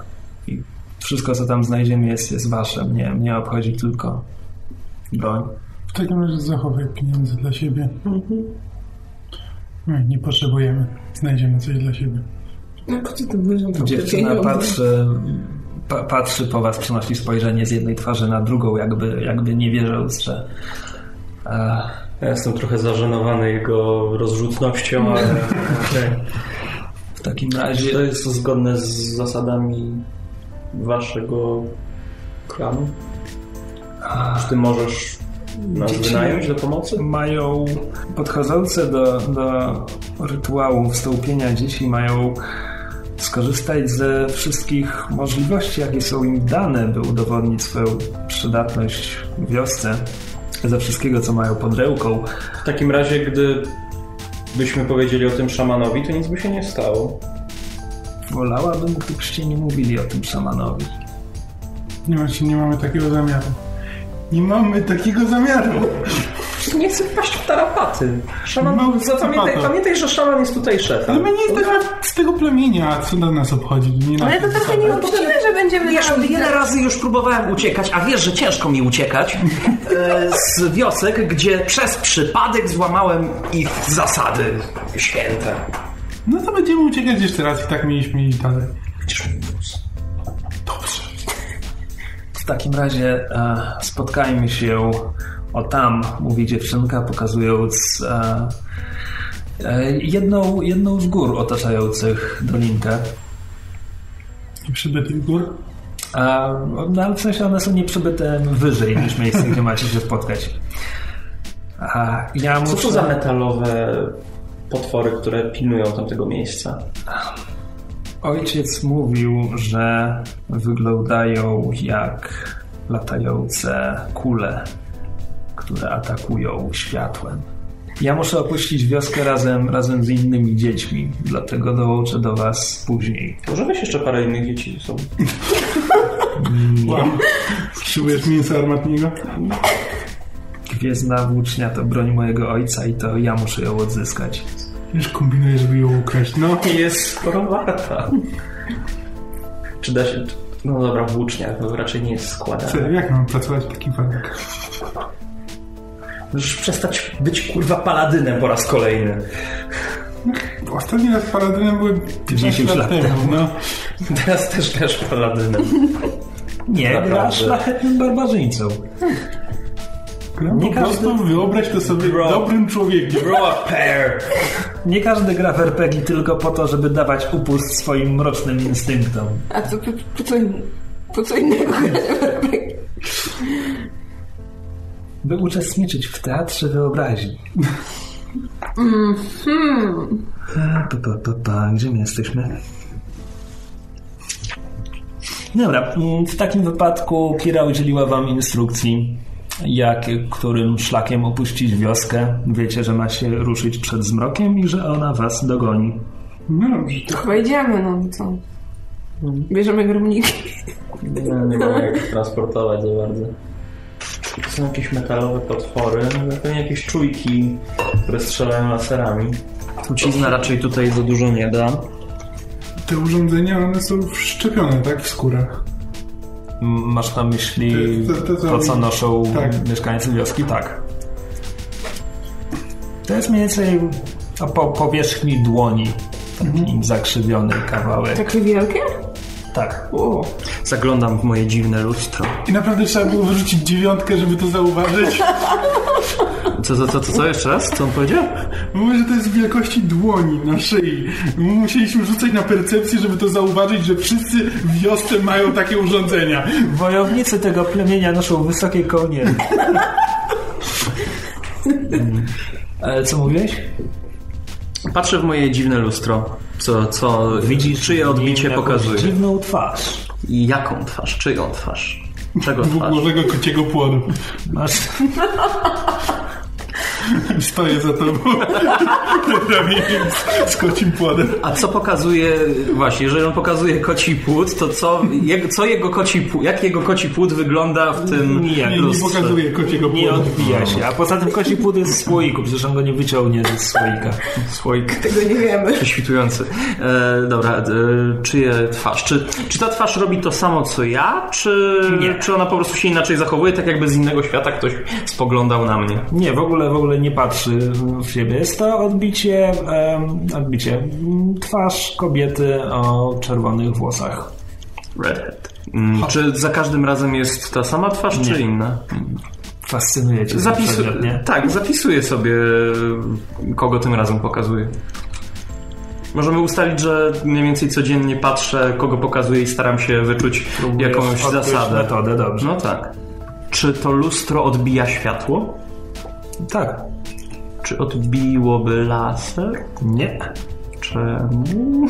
I wszystko, co tam znajdziemy, jest, jest wasze. Mnie, mnie obchodzi tylko broń. W takim razie zachowaj pieniądze dla siebie. Nie, nie potrzebujemy. Znajdziemy coś dla siebie. No po co to będą te Dziewczyna patrzy, pa, patrzy po was, przenosi spojrzenie z jednej twarzy na drugą, jakby, jakby nie wierząc, że... E, Ja jestem trochę zażenowany jego rozrzutnością, ale okej. w takim Czy razie... to jest zgodne z zasadami waszego klanu? Czy ty możesz nas Dzieci- wynająć do pomocy? mają podchodzące do, do rytuału wstąpienia dzieci mają skorzystać ze wszystkich możliwości, jakie są im dane, by udowodnić swoją przydatność w wiosce, ze wszystkiego, co mają pod ręką. W takim razie, gdy byśmy powiedzieli o tym szamanowi, to nic by się nie stało. Wolałabym, gdybyście nie mówili o tym szamanowi. Nie, właśnie nie mamy takiego zamiaru. Nie mamy takiego zamiaru. Nie chcę wpaść w tarapaty. Szaman, Mały zapamiętaj, pamiętaj, że szaman jest tutaj szefem. Ale my nie jesteśmy z tego plemienia. Co do nas obchodzi? Nie Ale to trochę nieuczciwe, że będziemy Wiesz, wiele razy już próbowałem uciekać, a wiesz, że ciężko mi uciekać e, z wiosek, gdzie przez przypadek złamałem ich zasady święte. No to będziemy uciekać jeszcze raz i tak mieliśmy iść dalej. Dobrze. W takim razie e, spotkajmy się o tam, mówi dziewczynka, pokazując e, e, jedną, jedną z gór otaczających dolinkę. Przybytych gór. A, no, ale w sensie one są nieprzybyte wyżej niż miejsce, gdzie macie się spotkać. A, ja Co muszę... to za metalowe potwory, które pilnują tamtego miejsca? Ojciec mówił, że wyglądają jak latające kule, które atakują światłem. Ja muszę opuścić wioskę razem, razem z innymi dziećmi, dlatego dołączę do was później. Może weź jeszcze parę innych dzieci ze sobą. Wow. Potrzebujesz mięsa armatniego? Gwiezdna włócznia to broń mojego ojca i to ja muszę ją odzyskać. Już kombinuję, żeby ją ukraść. No. Jest sporo warta. Czy da się... No dobra, włócznia, to raczej nie jest składane. Serio, jak mam pracować w takim warunkach? Możesz przestać być kurwa paladynem po raz kolejny. Ostatni raz paradynem byłem 15 10 lat lat temu. No. Teraz też grasz paladynem. Nie, Naprawdę. gra szlachetnym barbarzyńcą. Gram Nie po każdy- prostu wyobraź to sobie Bro. dobrym człowiekiem. Grow a pair. Nie każdy gra w RPG tylko po to, żeby dawać upust swoim mrocznym instynktom. A to po, po, co, po co innego By uczestniczyć w teatrze wyobraźni. E, Pa, pa, pa, pa. Gdzie my jesteśmy? Dobra, mm, w takim wypadku Kira udzieliła wam instrukcji, jak, którym szlakiem opuścić wioskę. Wiecie, że macie ruszyć przed zmrokiem i że ona was dogoni. No dobrze. To chyba idziemy, no co? Bierzemy gromniki. Nie, nie mamy jak transportować za bardzo. To są jakieś metalowe potwory, no pewnie jakieś czujki, które strzelają laserami. Trucizna raczej tutaj za dużo nie da. Te urządzenia, one są wszczepione, tak? W skórach. Masz na myśli To- to- to co to, co oni- noszą tak. mieszkańcy wioski? Tak. To jest mniej więcej o po powierzchni dłoni. Taki Mhm. zakrzywiony kawałek. Takie wielkie? Tak. O, Zaglądam w moje dziwne lustro. I naprawdę trzeba było wyrzucić dziewiątkę, żeby to zauważyć. *laughs* Co, co, co, co, co jeszcze raz? Co on powiedział? Mówię, że to jest wielkości dłoni na szyi. Musieliśmy rzucać na percepcję, żeby to zauważyć, że wszyscy w wiosce mają takie urządzenia. Wojownicy tego plemienia noszą wysokie kołniery. *laughs* Ale co mówiłeś? Patrzę w moje dziwne lustro. Co, co, Widzisz czyje odbicie pokazuje? dziwną twarz. I jaką twarz? Czyją twarz? Czego twarz? Dwugłowego kociego płodu. Masz... *laughs* *laughs* Stoję za tobą. *laughs* Ramieniem z, z kocim płodem. A co pokazuje, właśnie, jeżeli on pokazuje koci płód, to co, jego, co jego koci płód, jak jego koci płód wygląda w tym. Nie, nie lustrze? pokazuje kociego Nie płodu. odbija się. A poza tym koci płód jest w słoiku, przecież on go nie wyciągnie ze słoika. Słoik tego nie wiemy. prześwitujący. E, dobra, e, czyje twarz? Czy, czy ta twarz robi to samo co ja, czy, Nie. czy ona po prostu się inaczej zachowuje, tak jakby z innego świata ktoś spoglądał na mnie? Nie, w ogóle, w ogóle nie patrzy w siebie. Jest to odbicie, odbicie mm, twarz kobiety o czerwonych włosach. Redhead. Mm, czy za każdym razem jest ta sama twarz, czy inna? Fascynuje cię Zapisu- przedmiot, nie? tak, zapisuję sobie, kogo tym razem pokazuję. Możemy ustalić, że mniej więcej codziennie patrzę, kogo pokazuję i staram się wyczuć Próbujesz jakąś zasadę. metodę, dobrze. No tak. Czy to lustro odbija światło? Tak. Czy odbiłoby laser? Nie. Czemu?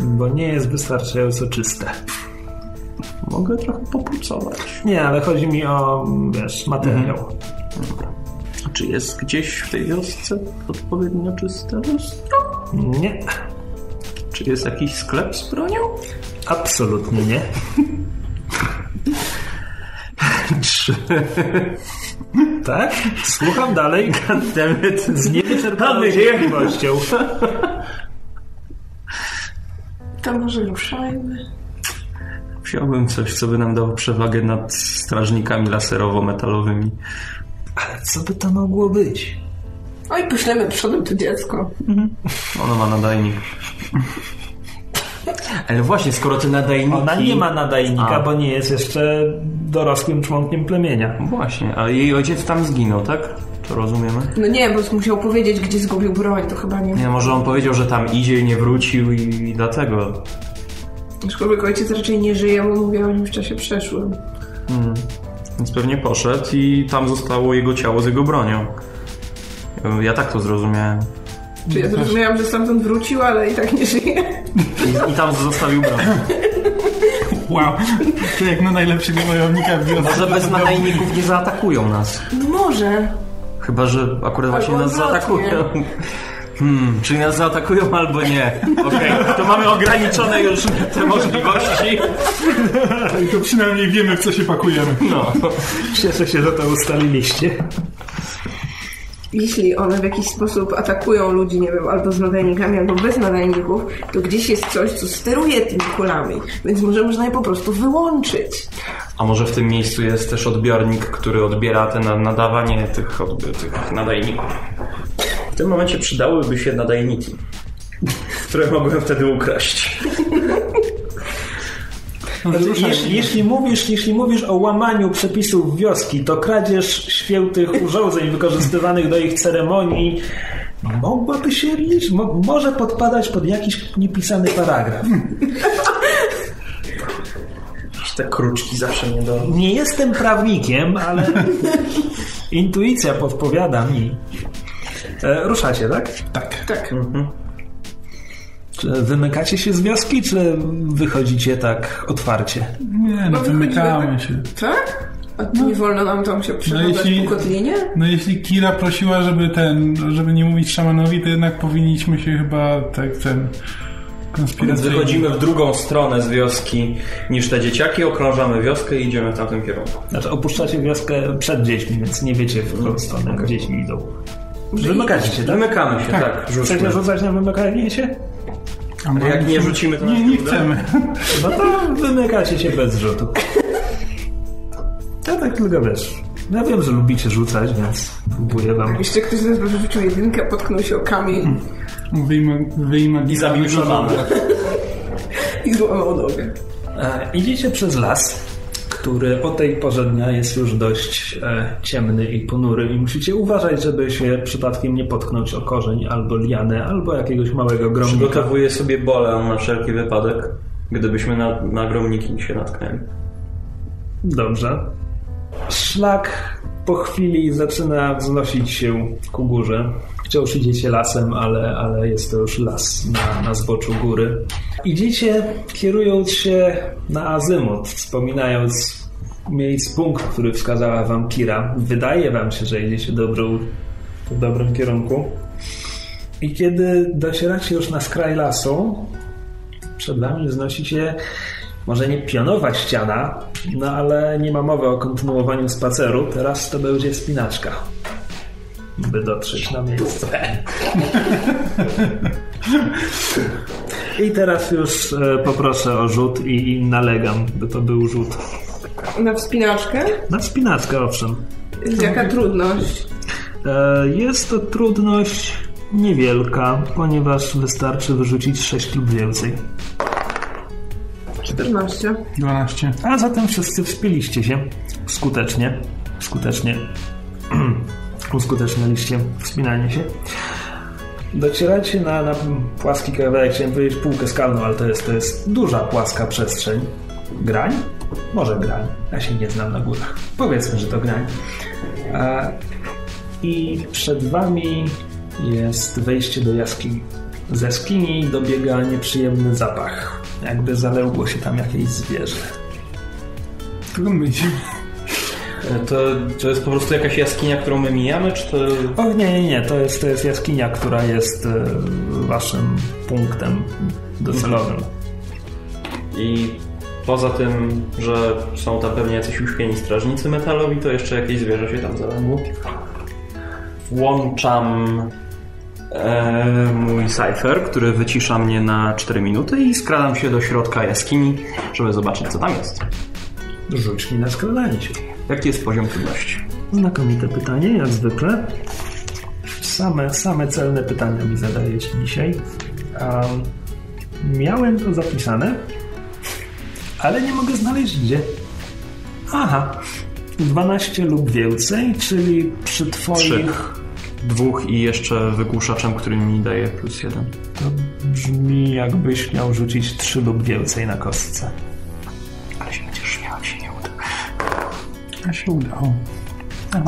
*laughs* Bo nie jest wystarczająco czyste. Mogę trochę popucować. Nie, ale chodzi mi o, wiesz, materiał. Czy jest gdzieś w tej wiosce odpowiednio czyste lustro? Nie. Czy jest jakiś sklep z bronią? Absolutnie nie. *laughs* Trzy. Tak? Słucham dalej. Dammit. Z niewyczerpaną cierpliwością. To może ruszajmy. Wziąłbym coś, co by nam dało przewagę nad strażnikami laserowo-metalowymi. Ale co by to mogło być? Oj, poślemy przodem to dziecko. Ono ma nadajnik. Ale właśnie, skoro te nadajniki... Ona nie ma nadajnika, A. bo nie jest jeszcze dorosłym członkiem plemienia. Właśnie, ale jej ojciec tam zginął, tak? To rozumiemy? No nie, bo musiał powiedzieć, gdzie zgubił broń, to chyba nie. Nie, może on powiedział, że tam idzie i nie wrócił i dlatego... Aczkolwiek ojciec raczej nie żyje, bo mówię o nim w czasie przeszłym. Więc pewnie poszedł i tam zostało jego ciało z jego bronią. Ja tak to zrozumiałem. Czy ja zrozumiałam, że stamtąd wrócił, ale i tak nie żyje? I, i tam zostawił broń. Wow. To jak na najlepszego wojownika w wiosce. Może bez nadajników nie zaatakują nas. No może. Chyba, że akurat właśnie nas odwrotnie. zaatakują. Hmm, czyli nas zaatakują albo nie. Okej, to mamy ograniczone już te możliwości. I to przynajmniej wiemy, w co się pakujemy. No. Cieszę się, że to ustaliliście. Jeśli one w jakiś sposób atakują ludzi, nie wiem, albo z nadajnikami, albo bez nadajników, to gdzieś jest coś, co steruje tymi kulami. Więc może można je po prostu wyłączyć. A może w tym miejscu jest też odbiornik, który odbiera te na- nadawanie tych, tych nadajników. W tym momencie przydałyby się nadajniki, które mogłem wtedy ukraść. *laughs* Jeśli, jeśli, mówisz, jeśli mówisz o łamaniu przepisów wioski, to kradzież świętych urządzeń wykorzystywanych do ich ceremonii mogłaby się liczyć, mo, może podpadać pod jakiś niepisany paragraf. Te kruczki zawsze mnie do... Nie jestem prawnikiem, ale intuicja podpowiada mi. E, ruszacie, tak? Tak. Tak. Czy wymykacie się z wioski, czy wychodzicie tak otwarcie? Nie, no wymykamy się. Tak? A nie wolno nam tam się przechodzić jeśli- po kotlinie? No jeśli Kira prosiła, żeby ten, żeby nie mówić szamanowi, to jednak powinniśmy się chyba tak ten Więc wychodzimy w drugą stronę z wioski niż te dzieciaki, okrążamy wioskę i idziemy w tamtym kierunku. Znaczy opuszczacie wioskę przed dziećmi, więc nie wiecie w którą stronę jak dziećmi idą. Wymykacie się, tak? Wymykamy się, tak. Tak. Chcecie rzucać na wymykanie się? A Ale jak nie rzucimy, to Nie, nie chcemy. *laughs* No to wymykacie się bez rzutu. Ja tak tylko wiesz. Ja wiem, że lubicie rzucać, więc próbuję wam. Jeszcze ktoś z nas by rzucił jedynkę, potknął się o kamień Wyima, I zabił szamana. i złamał nogę. E, idziecie przez las, który o tej porze dnia jest już dość e, ciemny i ponury i musicie uważać, żeby się przypadkiem nie potknąć o korzeń albo lianę, albo jakiegoś małego gromnika. Przygotowuję sobie bolę na wszelki wypadek, gdybyśmy na, na gromniki się natknęli. Dobrze. Szlak po chwili zaczyna wznosić się ku górze. Wciąż idziecie lasem, ale, ale jest to już las na, na zboczu góry. Idziecie kierując się na azymut, wspominając miejsc punkt, który wskazała wam Kira. Wydaje wam się, że idziecie dobrą, w dobrym kierunku. I kiedy docieracie już na skraj lasu, przed wami wznosi się może nie pionowa ściana, no ale nie ma mowy o kontynuowaniu spaceru. Teraz to będzie wspinaczka, by dotrzeć na miejsce. *laughs* I teraz już e, poproszę o rzut i, i nalegam, by to był rzut. Na wspinaczkę? Na wspinaczkę, owszem. Jaka trudność? E, Jest to trudność niewielka, ponieważ wystarczy wyrzucić 6 lub więcej. 14. 12. A zatem wszyscy wspiliście się skutecznie. Skutecznie. *clears throat* Uskutecznialiście wspinanie się. Docieracie na, na płaski kawałek, chciałem powiedzieć półkę skalną, ale to jest, to jest duża, płaska przestrzeń. Grań? Może grań. Ja się nie znam na górach. Powiedzmy, że to grań. I przed wami jest wejście do jaskini. Z jaskini dobiega nieprzyjemny zapach. Jakby zalełło się tam jakieś zwierzę. Tylko myśl. To, to jest po prostu jakaś jaskinia, którą my mijamy, czy to... O nie, nie, nie, to jest, to jest jaskinia, która jest e, waszym punktem docelowym. I poza tym, że są tam pewnie jacyś uśpieni strażnicy metalowi, to jeszcze jakieś zwierzę się tam zalęgło. Włączam e, mój cypher, który wycisza mnie na 4 minuty i skradam się do środka jaskini, żeby zobaczyć, co tam jest. Rzuć mi na skradanie się. Jaki jest poziom trudności? Znakomite pytanie, jak zwykle. Same, same celne pytania mi zadajecie dzisiaj. Um, miałem to zapisane, ale nie mogę znaleźć gdzie. Aha, 12 lub więcej, czyli przy twoich... Dwóch i jeszcze wygłuszaczem, który mi daje plus jeden. To brzmi jakbyś miał rzucić 3 lub więcej na kostce. A się udało.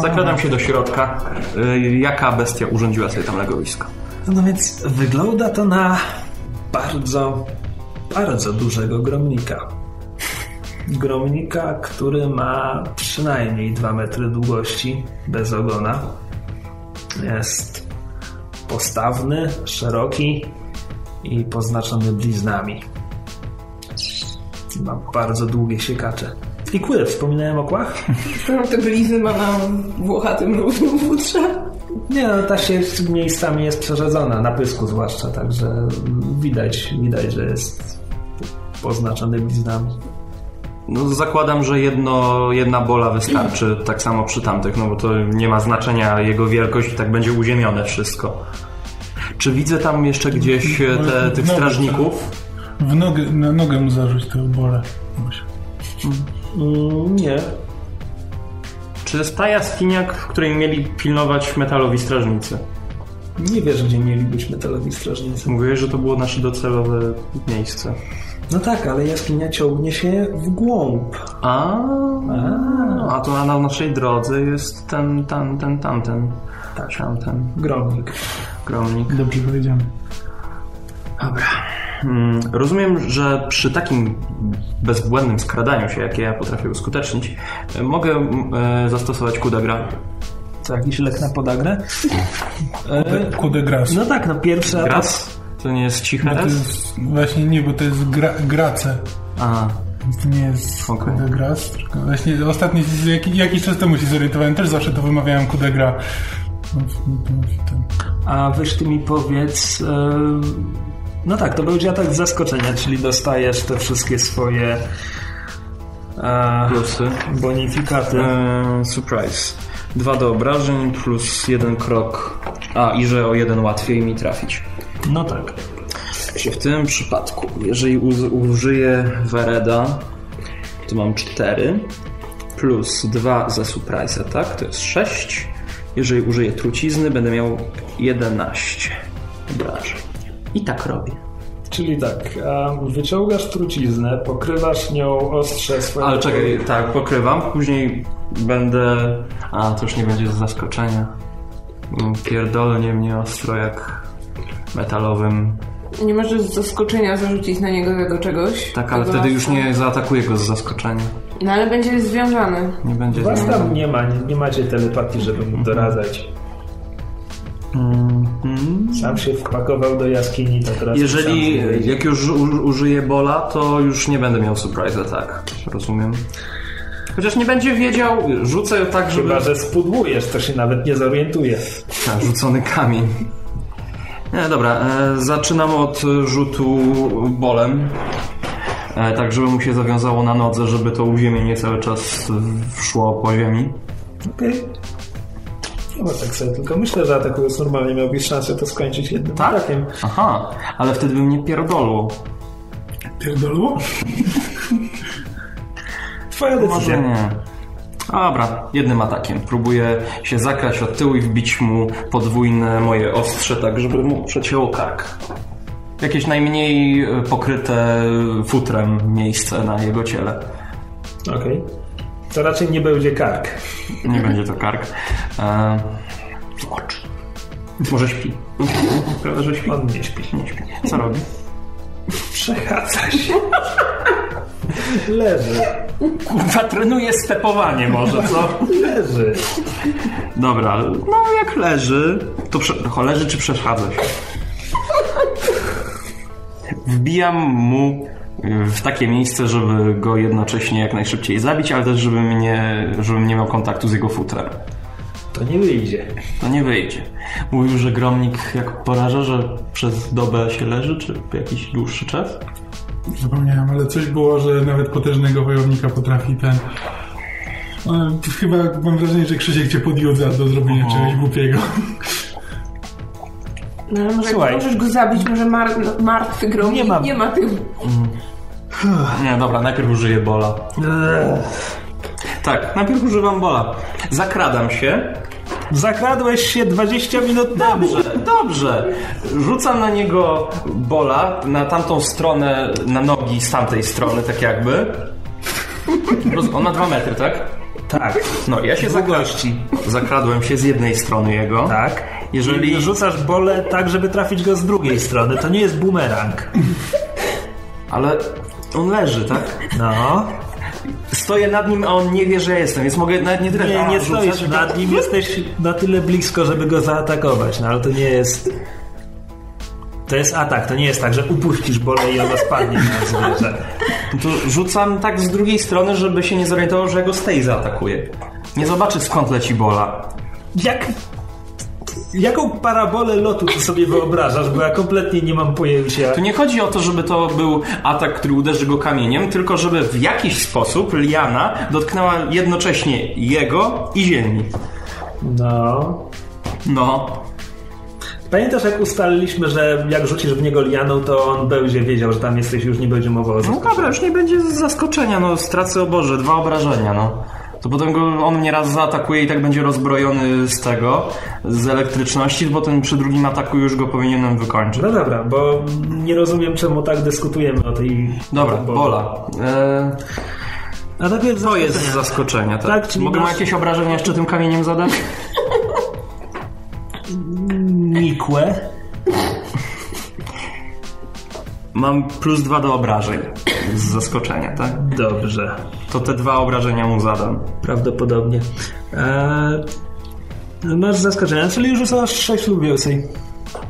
Zakradam się do środka. Y, Jaka bestia urządziła sobie tam legowisko? No więc wygląda to na bardzo, bardzo dużego gromnika. Gromnika, który ma przynajmniej 2 metry długości, bez ogona. Jest postawny, szeroki i poznaczony bliznami. Ma bardzo długie siekacze. I kule, wspominałem o kłach? Te blizny ma na włochatym równym futrze. Nie, no ta sieć miejscami jest przerzedzona, na pysku zwłaszcza, także widać, widać, że jest poznaczony bliznami. No, zakładam, że jedno, jedna bola wystarczy, *clears throat* tak samo przy tamtych, no bo to nie ma znaczenia jego wielkość i tak będzie uziemione wszystko. Czy widzę tam jeszcze gdzieś te, tych strażników? W nogę, na nogę mu zarzuć tę bolę. Mm, nie. Czy to jest ta jaskinia, w której mieli pilnować metalowi strażnicy? Nie wiesz, gdzie mieli być metalowi strażnicy. Mówiłeś, że to było nasze docelowe miejsce. No tak, ale jaskinia ciągnie się w głąb. A, a to na naszej drodze jest ten, ten, ten, tamten. Tak, tamten. Gromnik. Gromnik. Dobrze powiedziane. Dobra. Mm, Rozumiem, że przy takim bezbłędnym skradaniu się, jakie ja potrafię uskutecznić, e, mogę mm, e, zastosować kudagra. To jakiś lek na podagrę? E, Kude gras. no tak, no pierwszy atak. Gras? To nie jest to res? jest, właśnie nie, bo to jest gra, grace. A, Więc to nie jest Okej. kude gras. Tylko właśnie ostatnio, jakiś, jakiś czas temu się zorientowałem, też zawsze to wymawiałem kude gra. No, A weź ty mi powiedz, e, No tak, to będzie atak z zaskoczenia, czyli dostajesz te wszystkie swoje e, Plusy. bonifikaty. Eee, surprise. Dwa do obrażeń plus jeden krok. A, i że o jeden łatwiej mi trafić. No tak. W tym przypadku, jeżeli użyję Wereda, to mam 4 plus 2 za surprise, tak? To jest 6. Jeżeli użyję trucizny, będę miał 11 obrażeń. I tak robię. Czyli tak, wyciągasz truciznę, pokrywasz nią ostrze swojego... Ale czekaj, tak, pokrywam. Później będę. A, to już nie będzie z zaskoczenia. Mm, Pierdolnie mnie ostro jak metalowym. Nie możesz z zaskoczenia zarzucić na niego tego czegoś. Tak, ale wtedy już nie zaatakuję go z zaskoczenia. No ale będzie związany. Nie będzie Was tam nie ma, nie, nie macie telepatii, żeby mu doradzać. Mhm. Sam się wpakował do jaskini, to teraz Jeżeli, jak już użyję bola, to już nie będę miał surprise attack. Rozumiem. Chociaż nie będzie wiedział, rzucę tak, żeby... Chyba, że spudłujesz, to się nawet nie zorientuje. Tak, rzucony kamień. Nie, dobra, e, zaczynam od rzutu bolem. E, tak, żeby mu się zawiązało na nodze, żeby to uziemienie cały czas szło po ziemi. Okej. No bo tak sobie tylko myślę, że atakując normalnie miałbyś szansę to skończyć jednym Tak? atakiem. Aha, ale wtedy bym nie pierdolł. Pierdolło? *laughs* Twoja Może decyzja. nie. Dobra, jednym atakiem. Próbuję się zakrać od tyłu i wbić mu podwójne moje ostrze, tak żeby mu przecięło kark. Jakieś najmniej e, pokryte futrem miejsce na jego ciele. Okej. To raczej nie będzie kark. Nie będzie to kark. E, w oczy. Może śpi. Prawda, że śpi? On nie śpi. Nie śpi. Co robi? Przechadza się. Leży. Kurwa, trenuje stepowanie może, co? Leży. Dobra, no jak leży, to prze... Leży czy przeszkadza się? Wbijam mu w takie miejsce, żeby go jednocześnie jak najszybciej zabić, ale też żeby mnie, żebym nie miał kontaktu z jego futrem. To nie wyjdzie. To nie wyjdzie. Mówił, że gromnik jak poraża, że przez dobę się leży, czy jakiś dłuższy czas? Zapomniałem, ale coś było, że nawet potężnego wojownika potrafi ten... E, Chyba mam wrażenie, że Krzysiek cię podjudza do zrobienia Oho. czegoś głupiego. No ale może Słuchaj. możesz go zabić, może mar martwy gromnik Nie mam. nie ma tych... Nie, dobra, najpierw użyję bola. Tak, najpierw używam bola. Zakradam się. Zakradłeś się 20 minut temu. Dobrze, dobrze. Rzucam na niego bola, na tamtą stronę, na nogi z tamtej strony, tak jakby. Roz- On ma dwa metry, tak? Tak. No, ja się Długości. zakradłem się z jednej strony jego. Tak. Jeżeli- rzucasz bolę tak, żeby trafić go z drugiej strony. To nie jest bumerang. Ale on leży, tak? No. Stoję nad nim, a on nie wie, że ja jestem, więc mogę nawet nie tyle Nie, nie rzucać. stoisz nad nim, jesteś na tyle blisko, żeby go zaatakować, no ale to nie jest... To jest atak, to nie jest tak, że upuścisz bolę i ona spadnie na zwierzę. To rzucam tak z drugiej strony, żeby się nie zorientował, że ja go z tej zaatakuje. Nie zobaczy skąd leci bola. Jak... Jaką parabolę lotu ty sobie wyobrażasz, bo ja kompletnie nie mam pojęcia. Tu nie chodzi o to, żeby to był atak, który uderzy go kamieniem, tylko żeby w jakiś sposób liana dotknęła jednocześnie jego i ziemi. No... No, Pamiętasz, jak ustaliliśmy, że jak rzucisz w niego lianą, to on będzie wiedział, że tam jesteś, już nie będzie mowa o no dobra, już nie będzie zaskoczenia, no stracę o Boże, dwa obrażenia, no. To potem go, on mnie raz zaatakuje i tak będzie rozbrojony z tego, z elektryczności, bo ten przy drugim ataku już go powinienem wykończyć. No dobra, bo nie rozumiem, czemu tak dyskutujemy o tej... Dobra, bo- bola. E, A tak jest to jest z zaskoczenia, tak? Tak, Mogę masz- jakieś obrażenia jeszcze tym kamieniem zadać? nikłe. Mam plus dwa do obrażeń z zaskoczenia, tak? Dobrze, To te dwa obrażenia mu zadam. prawdopodobnie. Eee, masz zaskoczenia, czyli rzucasz 6 lub więcej,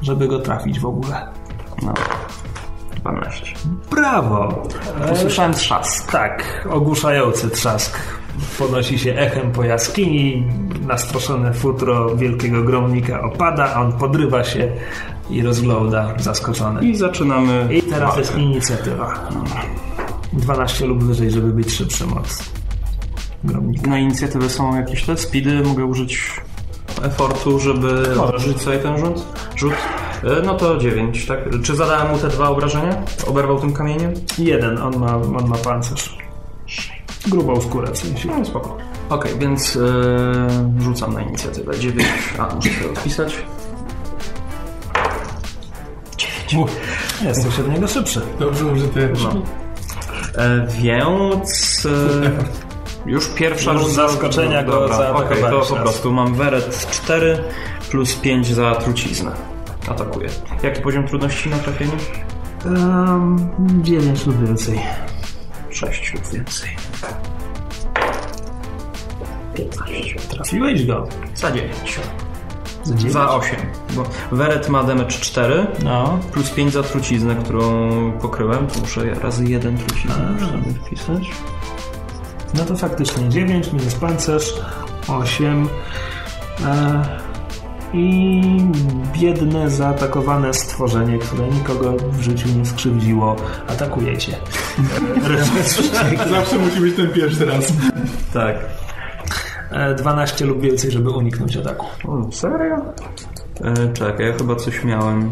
żeby go trafić w ogóle. No. 12. Brawo! Usłyszałem trzask. Tak, ogłuszający trzask. ponosi się echem po jaskini, nastroszone futro wielkiego gromnika opada, a on podrywa się i rozgląda zaskoczony. I zaczynamy. I teraz walkę. jest inicjatywa. 12 lub wyżej, żeby być szybszym od gromnika. Na inicjatywę są jakieś te speedy, mogę użyć efortu, żeby Możesz. odżyć sobie ten rzut? rzut. E, No to 9, tak? Czy zadałem mu te dwa obrażenia? Oberwał tym kamieniem? Jeden, on ma, on ma pancerz. Grubą skórę w sensie. No spoko. Okej, więc e, rzucam na inicjatywę. 9. A, muszę to odpisać. Jesteś od niego szybszy. Dobrze użyte. No. E, więc... E, już pierwsza Już runda- zaskoczenia go Dobra, zaatakowałeś Okej, to po prostu mam weret 4 plus 5 za truciznę. Atakuję. Jaki poziom trudności na trafienie? Um, 9 lub więcej. 6 lub więcej. 15. Trafiłeś go. Za 9. Za 9? Za 8. Bo Weret ma damage 4 No. plus 5 za truciznę, którą pokryłem. To muszę razy 1 truciznę wpisać. No to faktycznie 9 minus pancerz, 8 e, i biedne, zaatakowane stworzenie, które nikogo w życiu nie skrzywdziło, atakuje cię. *laughs* Zawsze musi być ten pierwszy raz. Tak. E, 12 lub więcej, żeby uniknąć ataku. O, serio? E, czekaj, ja chyba coś miałem.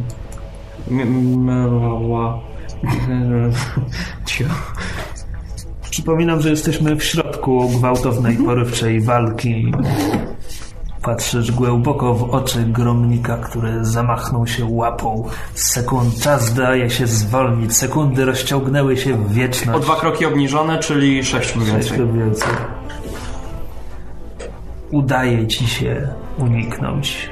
M- m- ła. *laughs* Cio. Przypominam, że jesteśmy w środku gwałtownej, porywczej walki. Patrzysz głęboko w oczy gromnika, który zamachnął się łapą. Sekund czas daje się zwolnić. Sekundy rozciągnęły się w O wieczność. dwa kroki obniżone, czyli 6 lub Sześć więcej. lub więcej. Udaje ci się uniknąć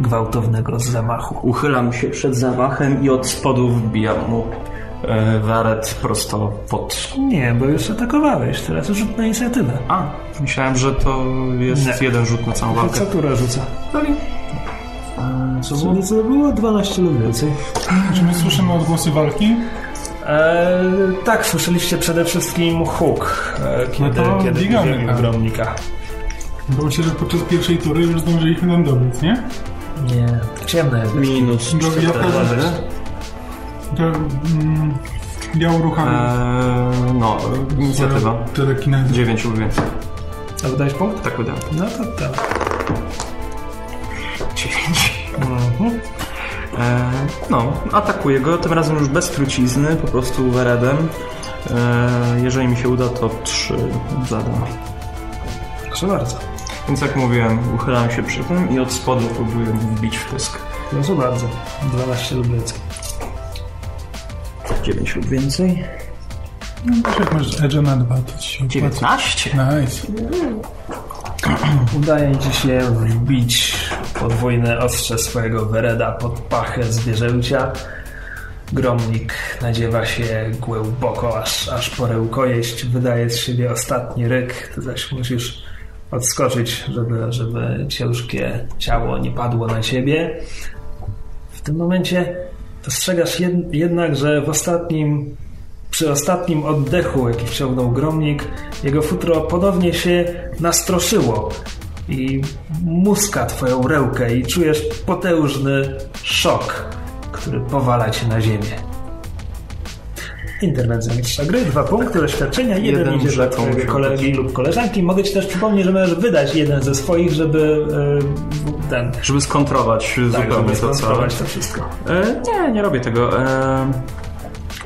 gwałtownego zamachu. Uchylam się przed zamachem i od spodu wbijam mu e, waret prosto pod... Nie, bo już atakowałeś. Teraz rzut na inicjatywę. A, myślałem, że to jest Nie. jeden rzut na całą To walkę. co tu rzuca? Co Co nieco było? 12 lub więcej. Czy my słyszymy odgłosy walki? E, tak, słyszeliście przede wszystkim huk, e, kiedy, No to kiedy biegamy, tak. gromnika. Bo myślę, że podczas pierwszej tury już zdążyliśmy tam dobiec, nie? Nie, ciemno jest. Minus Bo ja 4. To, mm, ja uruchamiam Eee, no, inicjatywa. swoją telekinezę. 9 lub więcej. A wydałeś punkt? Tak wydałem. No to tak. 9. Mhm. E, no, atakuję go, tym razem już bez trucizny, po prostu weredem. E, jeżeli mi się uda, to 3 zadam. Proszę bardzo. Więc jak mówiłem, uchylam się przy tym i od spodu próbuję wbić w pysk. Proszę bardzo. 12 lub więcej. 9 lub więcej. No, wiesz, jak masz edge na dwa, to ci się opłaca. 19. Nice. *clears throat* Udaje ci się wbić podwójne ostrze swojego wereda pod pachę zwierzęcia. Gromnik nadziewa się głęboko, aż, aż po rękojeść. Wydaje z siebie ostatni ryk. Ty zaś musisz odskoczyć, żeby, żeby ciężkie ciało nie padło na ciebie. W tym momencie dostrzegasz jed- jednak, że w ostatnim przy ostatnim oddechu, jaki wciągnął gromnik, jego futro ponownie się nastroszyło i muska twoją rękę i czujesz potężny szok, który powala cię na ziemię. Interwencja mistrza gry, dwa punkty doświadczenia, jeden, Jeden idzie dla twojego kolegi lub koleżanki. Mogę ci też przypomnieć, że możesz wydać jeden ze swoich, żeby e, ten, Żeby skontrować tak, zupełnie żeby to całe. to wszystko. E, nie, nie robię tego. E,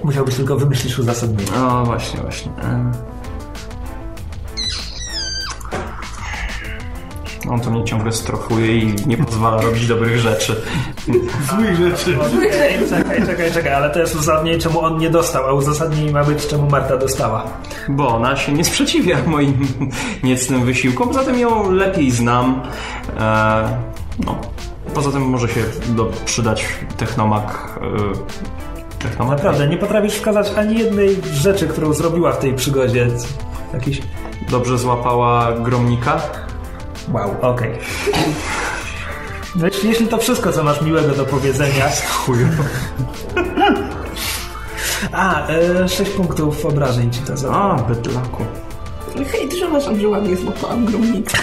Musiałbyś tylko wymyślić uzasadnienie. o, właśnie, właśnie. E, on to mnie ciągle strofuje i nie pozwala robić dobrych *laughs* rzeczy. Złych rzeczy. Czekaj, czekaj, czekaj, ale to jest uzasadnienie, czemu on nie dostał, a uzasadnienie ma być, czemu Marta dostała. Bo ona się nie sprzeciwia moim niecnym wysiłkom. Poza tym ją lepiej znam. E, no. Poza tym może się do, przydać technomak. E, technomak? Naprawdę, nie potrafisz wskazać ani jednej rzeczy, którą zrobiła w tej przygodzie. Jakiś... Dobrze złapała gromnika. Wow, okej. No, jeśli, jeśli to wszystko, co masz miłego do powiedzenia... Chuju. A, e, 6 punktów obrażeń ci to za. A, bydlaku. Hej, uważam, że ładnie złapałam gromnicę.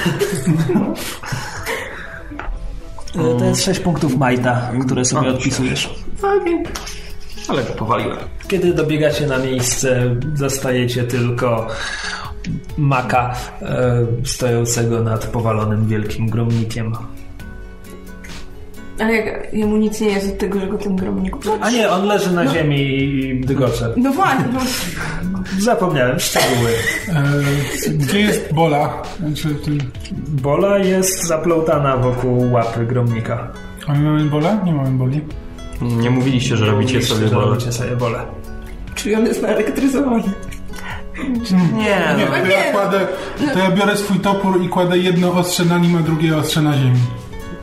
E, To jest 6 punktów Majta, które sobie odpisujesz. Okej. Ale go powaliłem. Kiedy dobiegacie na miejsce, zastajecie tylko maka e, stojącego nad powalonym wielkim gromnikiem. Ale jak jemu nic nie jest od tego, że go ten gromnik A nie, on leży na ziemi i dygocze. No właśnie, no. Zapomniałem, szczegóły. E, gdzie jest Bola? Znaczy, ty... Bola jest zaplątana wokół łapy gromnika. A my mamy Bola? Nie mamy Boli. Nie mówiliście, że robicie Mówiliście, sobie że wolę. robicie sobie bolę. Czyli on jest naelektryzowany. Nie, Nie, no. to nie, ja, no. kładę, to ja biorę swój topór i kładę jedno ostrze na nim, a drugie ostrze na ziemi.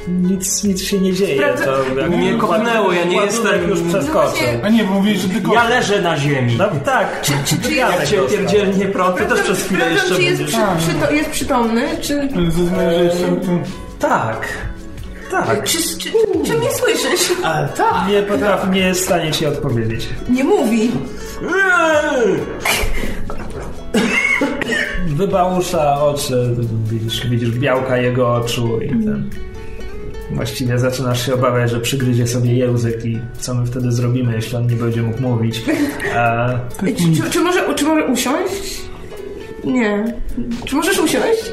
Nic, nic się nie dzieje. Sprawdzę- To jak Mnie kopnęło, ja nie jestem- już przeskoczył. A nie, bo mówisz, że tylko... Ja leżę na ziemi. No tak, czy, czy, czy Jak cię pierdzielnie prąd, to też przez chwilę Sprawdzam, jeszcze czy jest, przy, przyto, jest przytomny, czy, Zrozumiałem, że. Tak. Tak. czy, czy, czy nie słyszysz? Ale tak. Nie potrafi, nie jest w stanie ci odpowiedzieć. Nie mówi. Wybałusza oczy, widzisz, widzisz białka jego oczu i ten... Właściwie zaczynasz się obawiać, że przygryzie sobie język i co my wtedy zrobimy, jeśli on nie będzie mógł mówić. A, Czy, czy, czy, może, czy może usiąść? Nie. Czy możesz usiąść?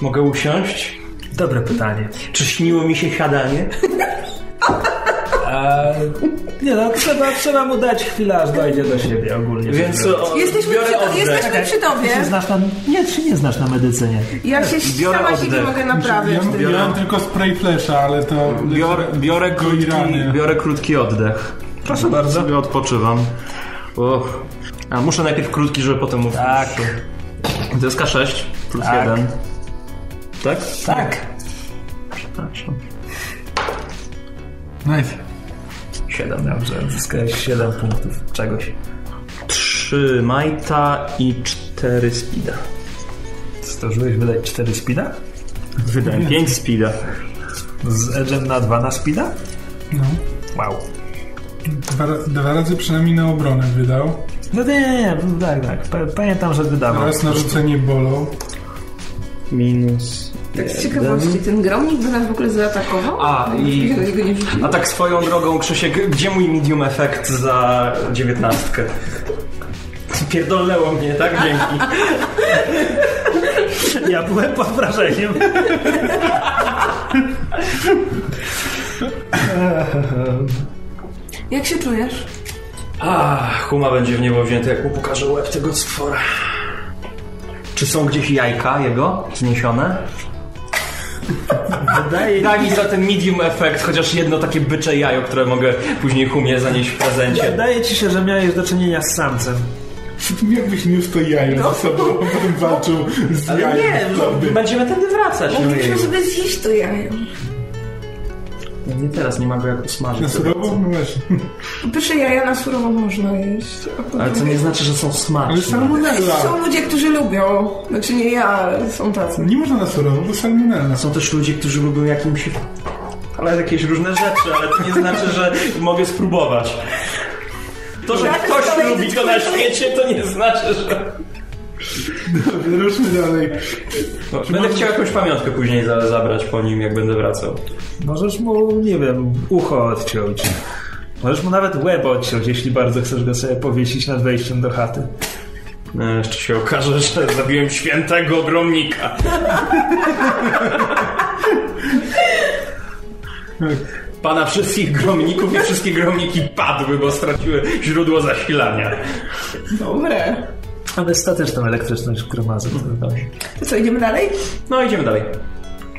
Mogę usiąść? dobre pytanie. Czy śniło mi się siadanie? *laughs* Nie no, trzeba, trzeba mu dać chwilę, aż dojdzie do siebie ogólnie. Więc o, Jesteśmy, biorę przy, to, oddech. jesteśmy przy Ty się tobie. znasz na... Nie, ty się nie znasz na medycynie. Ja się Biorę sama oddech. mogę naprawiać. Ja, ja mam tylko spray flasha, ale to... Biorę, biorę, krótki, biorę krótki oddech. Proszę bardzo. Sobie odpoczywam. Uff. A muszę najpierw krótki, żeby potem mówić. Tak. To jest K6 plus Tak. 1. Tak? Tak. Przepraszam. Nice. 7. Dobrze, zyskałeś 7 punktów czegoś. 3 Majta i 4 Speeda. Zdążyłeś wydać 4 speeda? Wydałem 5 Speeda. Z edge'em na 2 na speeda? No. Wow. Dwa, dwa razy przynajmniej na obronę wydał. No nie, nie, nie, tak, tak. Pa- Pamiętam, że wydawał. Raz na rzucenie bolą. Minus. Tak z ciekawości, ten gromnik by nas w ogóle zaatakował? A, i-. A tak swoją drogą, Krzysiek, gdzie mój medium efekt za dziewiętnastkę? Pierdolnęło mnie, tak? Dzięki. Ja byłem pod wrażeniem. Jak się czujesz? A, Huma będzie w niebo wzięty, jak mu pokażę łeb tego stwora. Czy są gdzieś jajka jego zniesione? Wydaje Daj mi za ten medium efekt, chociaż jedno takie bycze jajo, które mogę później Humie zanieść w prezencie. Wydaje ci się, że miałeś do czynienia z samcem. Jakbyś niósł to jajo ze sobą, walczył z Ale jajem nie, w tobie. będziemy tędy wracać. No Mogliśmy jej. sobie zjeść to jajo. Nie teraz, nie ma go jak Na usmażyć. surowo? No właśnie. Pysze jaja na surowo można jeść. Ale to nie znaczy, że są Ale smaczne. salmonella. Są ludzie, którzy lubią. Znaczy nie ja, ale są tacy. Nie można na surowo, bo salmonella. Są też ludzie, którzy lubią jakimś... Ale jakieś różne rzeczy, ale to nie znaczy, że mogę spróbować. To, że ktoś lubi to na świecie, to nie znaczy, że... Ruszmy dalej. No, będę chciał jakąś pamiątkę później za, zabrać po nim, jak będę wracał. Możesz mu, nie wiem, ucho odciąć. Możesz mu nawet łeb odciąć, jeśli bardzo chcesz go sobie powiesić nad wejściem do chaty. No, jeszcze się okaże, że zabiłem świętego ogromnika. Pana wszystkich gromników i wszystkie gromniki padły, bo straciły źródło zasilania. Dobre. Ale statyczną elektryczność w gromazy. To co, idziemy dalej? No, idziemy dalej.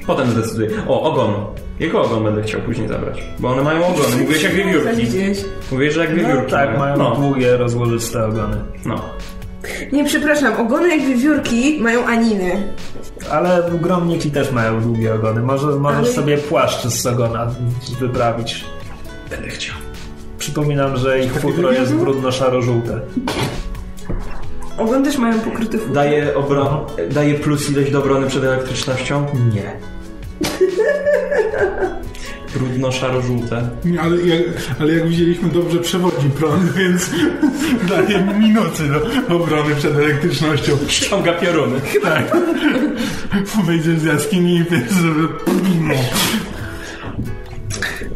Potem zdecyduję. O, ogon. Jego ogon będę chciał później zabrać. Bo one mają ogony. Mówiłeś jak wiewiórki. *laughs* Mówiłeś, że jak No wiewiórki tak, mają No, długie, rozłożyste ogony. no. Nie, przepraszam, ogony jak wiewiórki mają aniny. Ale gromniki też mają długie ogony. Może, możesz Ale- sobie płaszcz z ogona wyprawić. Będę chciał. Przypominam, że ich futro jest brudno-szaro-żółte. Ogon też mają pokryty futrem. Daje, obron... Daje plus ilość do obrony przed elektrycznością? Nie. *laughs* brudno-szaro-żółte. Nie, Ale jak, ale jak widzieliśmy, dobrze przewodzi prąd, *laughs* więc daje minuty do obrony przed elektrycznością. Ściąga pioruny. Tak. *laughs* Wejdziesz z jaskini i wiesz, żeby...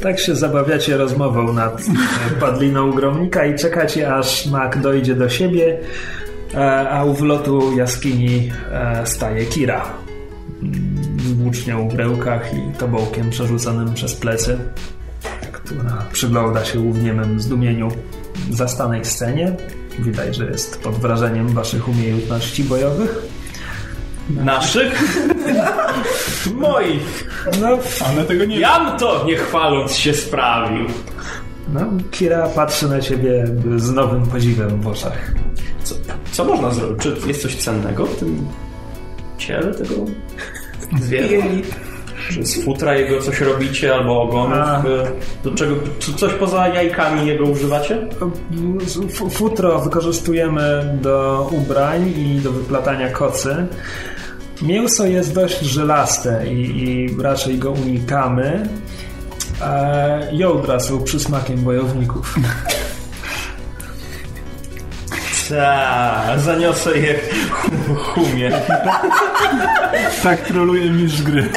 Tak się zabawiacie rozmową nad e, padliną gromnika i czekacie aż Mak dojdzie do siebie, a u wlotu jaskini e, staje Kira. Mm, Z włócznią w rełkach i tobołkiem przerzuconym przez plecy, która przygląda się w niemym zdumieniu zastanej scenie. Widać, że jest pod wrażeniem waszych umiejętności bojowych. Naszych? *laughs* Moich. No, Ale tego nie Jam to, nie chwaląc się, sprawił. no Kira patrzy na ciebie z nowym podziwem w oczach. Co, co można zrobić? Czy jest coś cennego w tym ciele tego zwierzę? Czy z futra jego coś robicie, albo ogonów? A. y, Do czego, czy coś poza jajkami jego używacie? F- Futro wykorzystujemy do ubrań i do wyplatania kocy. Mięso jest dość żelaste i, i raczej go unikamy. E, jądra są przysmakiem bojowników. *laughs* Ta, zaniosę je hu- humie. tak troluje mistrz gry.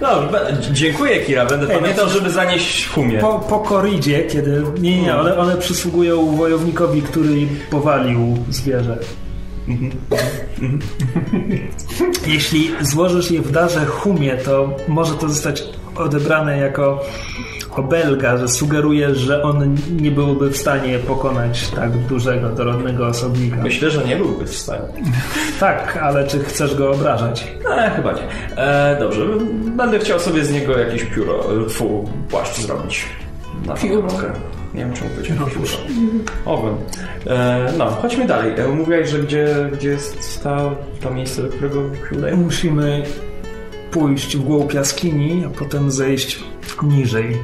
Dobrze, dziękuję Kira, będę Ej, pamiętał, no- żeby zanieść humie. Po, po koridzie, kiedy. Nie, nie, one, one przysługują wojownikowi, który powalił zwierzę. Jeśli złożysz je w darze humie, to może to zostać odebrane jako obelga, że sugeruje, że on nie byłby w stanie pokonać tak dużego, dorodnego osobnika. Myślę, że nie byłby w stanie. Tak, ale czy chcesz go obrażać? E, chyba nie. E, dobrze, będę chciał sobie z niego jakieś pióro, fu, płaszcz zrobić. Na Pióro. Nie wiem, czemu powiedziałem pióro. Owym. E, no, chodźmy dalej. E, mówiłeś, że gdzie, gdzie jest ta, to miejsce, do którego się? Musimy pójść w głąb jaskini, a potem zejść niżej.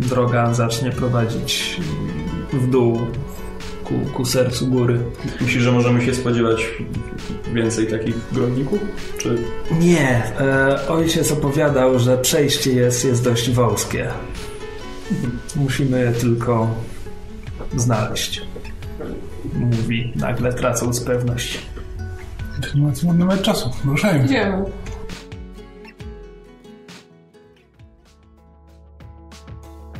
Droga zacznie prowadzić w dół ku, ku sercu góry. Myślisz, że możemy się spodziewać więcej takich grobników? Czy Nie, e, ojciec opowiadał, że przejście jest, jest dość wąskie. Musimy je tylko znaleźć. Mówi, nagle tracąc pewność. To nie ma co czasu. Ruszajmy. Idziemy.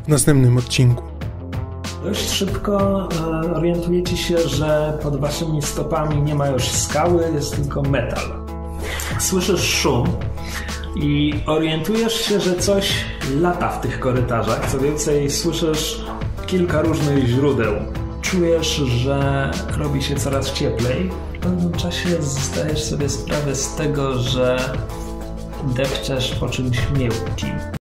W następnym odcinku. Dość szybko e, orientujecie się, że pod waszymi stopami nie ma już skały, jest tylko metal. Słyszysz szum i orientujesz się, że coś lata w tych korytarzach. Co więcej, słyszysz kilka różnych źródeł. Czujesz, że robi się coraz cieplej. W pewnym czasie zdajesz sobie sprawę z tego, że depczesz po czymś miękkim.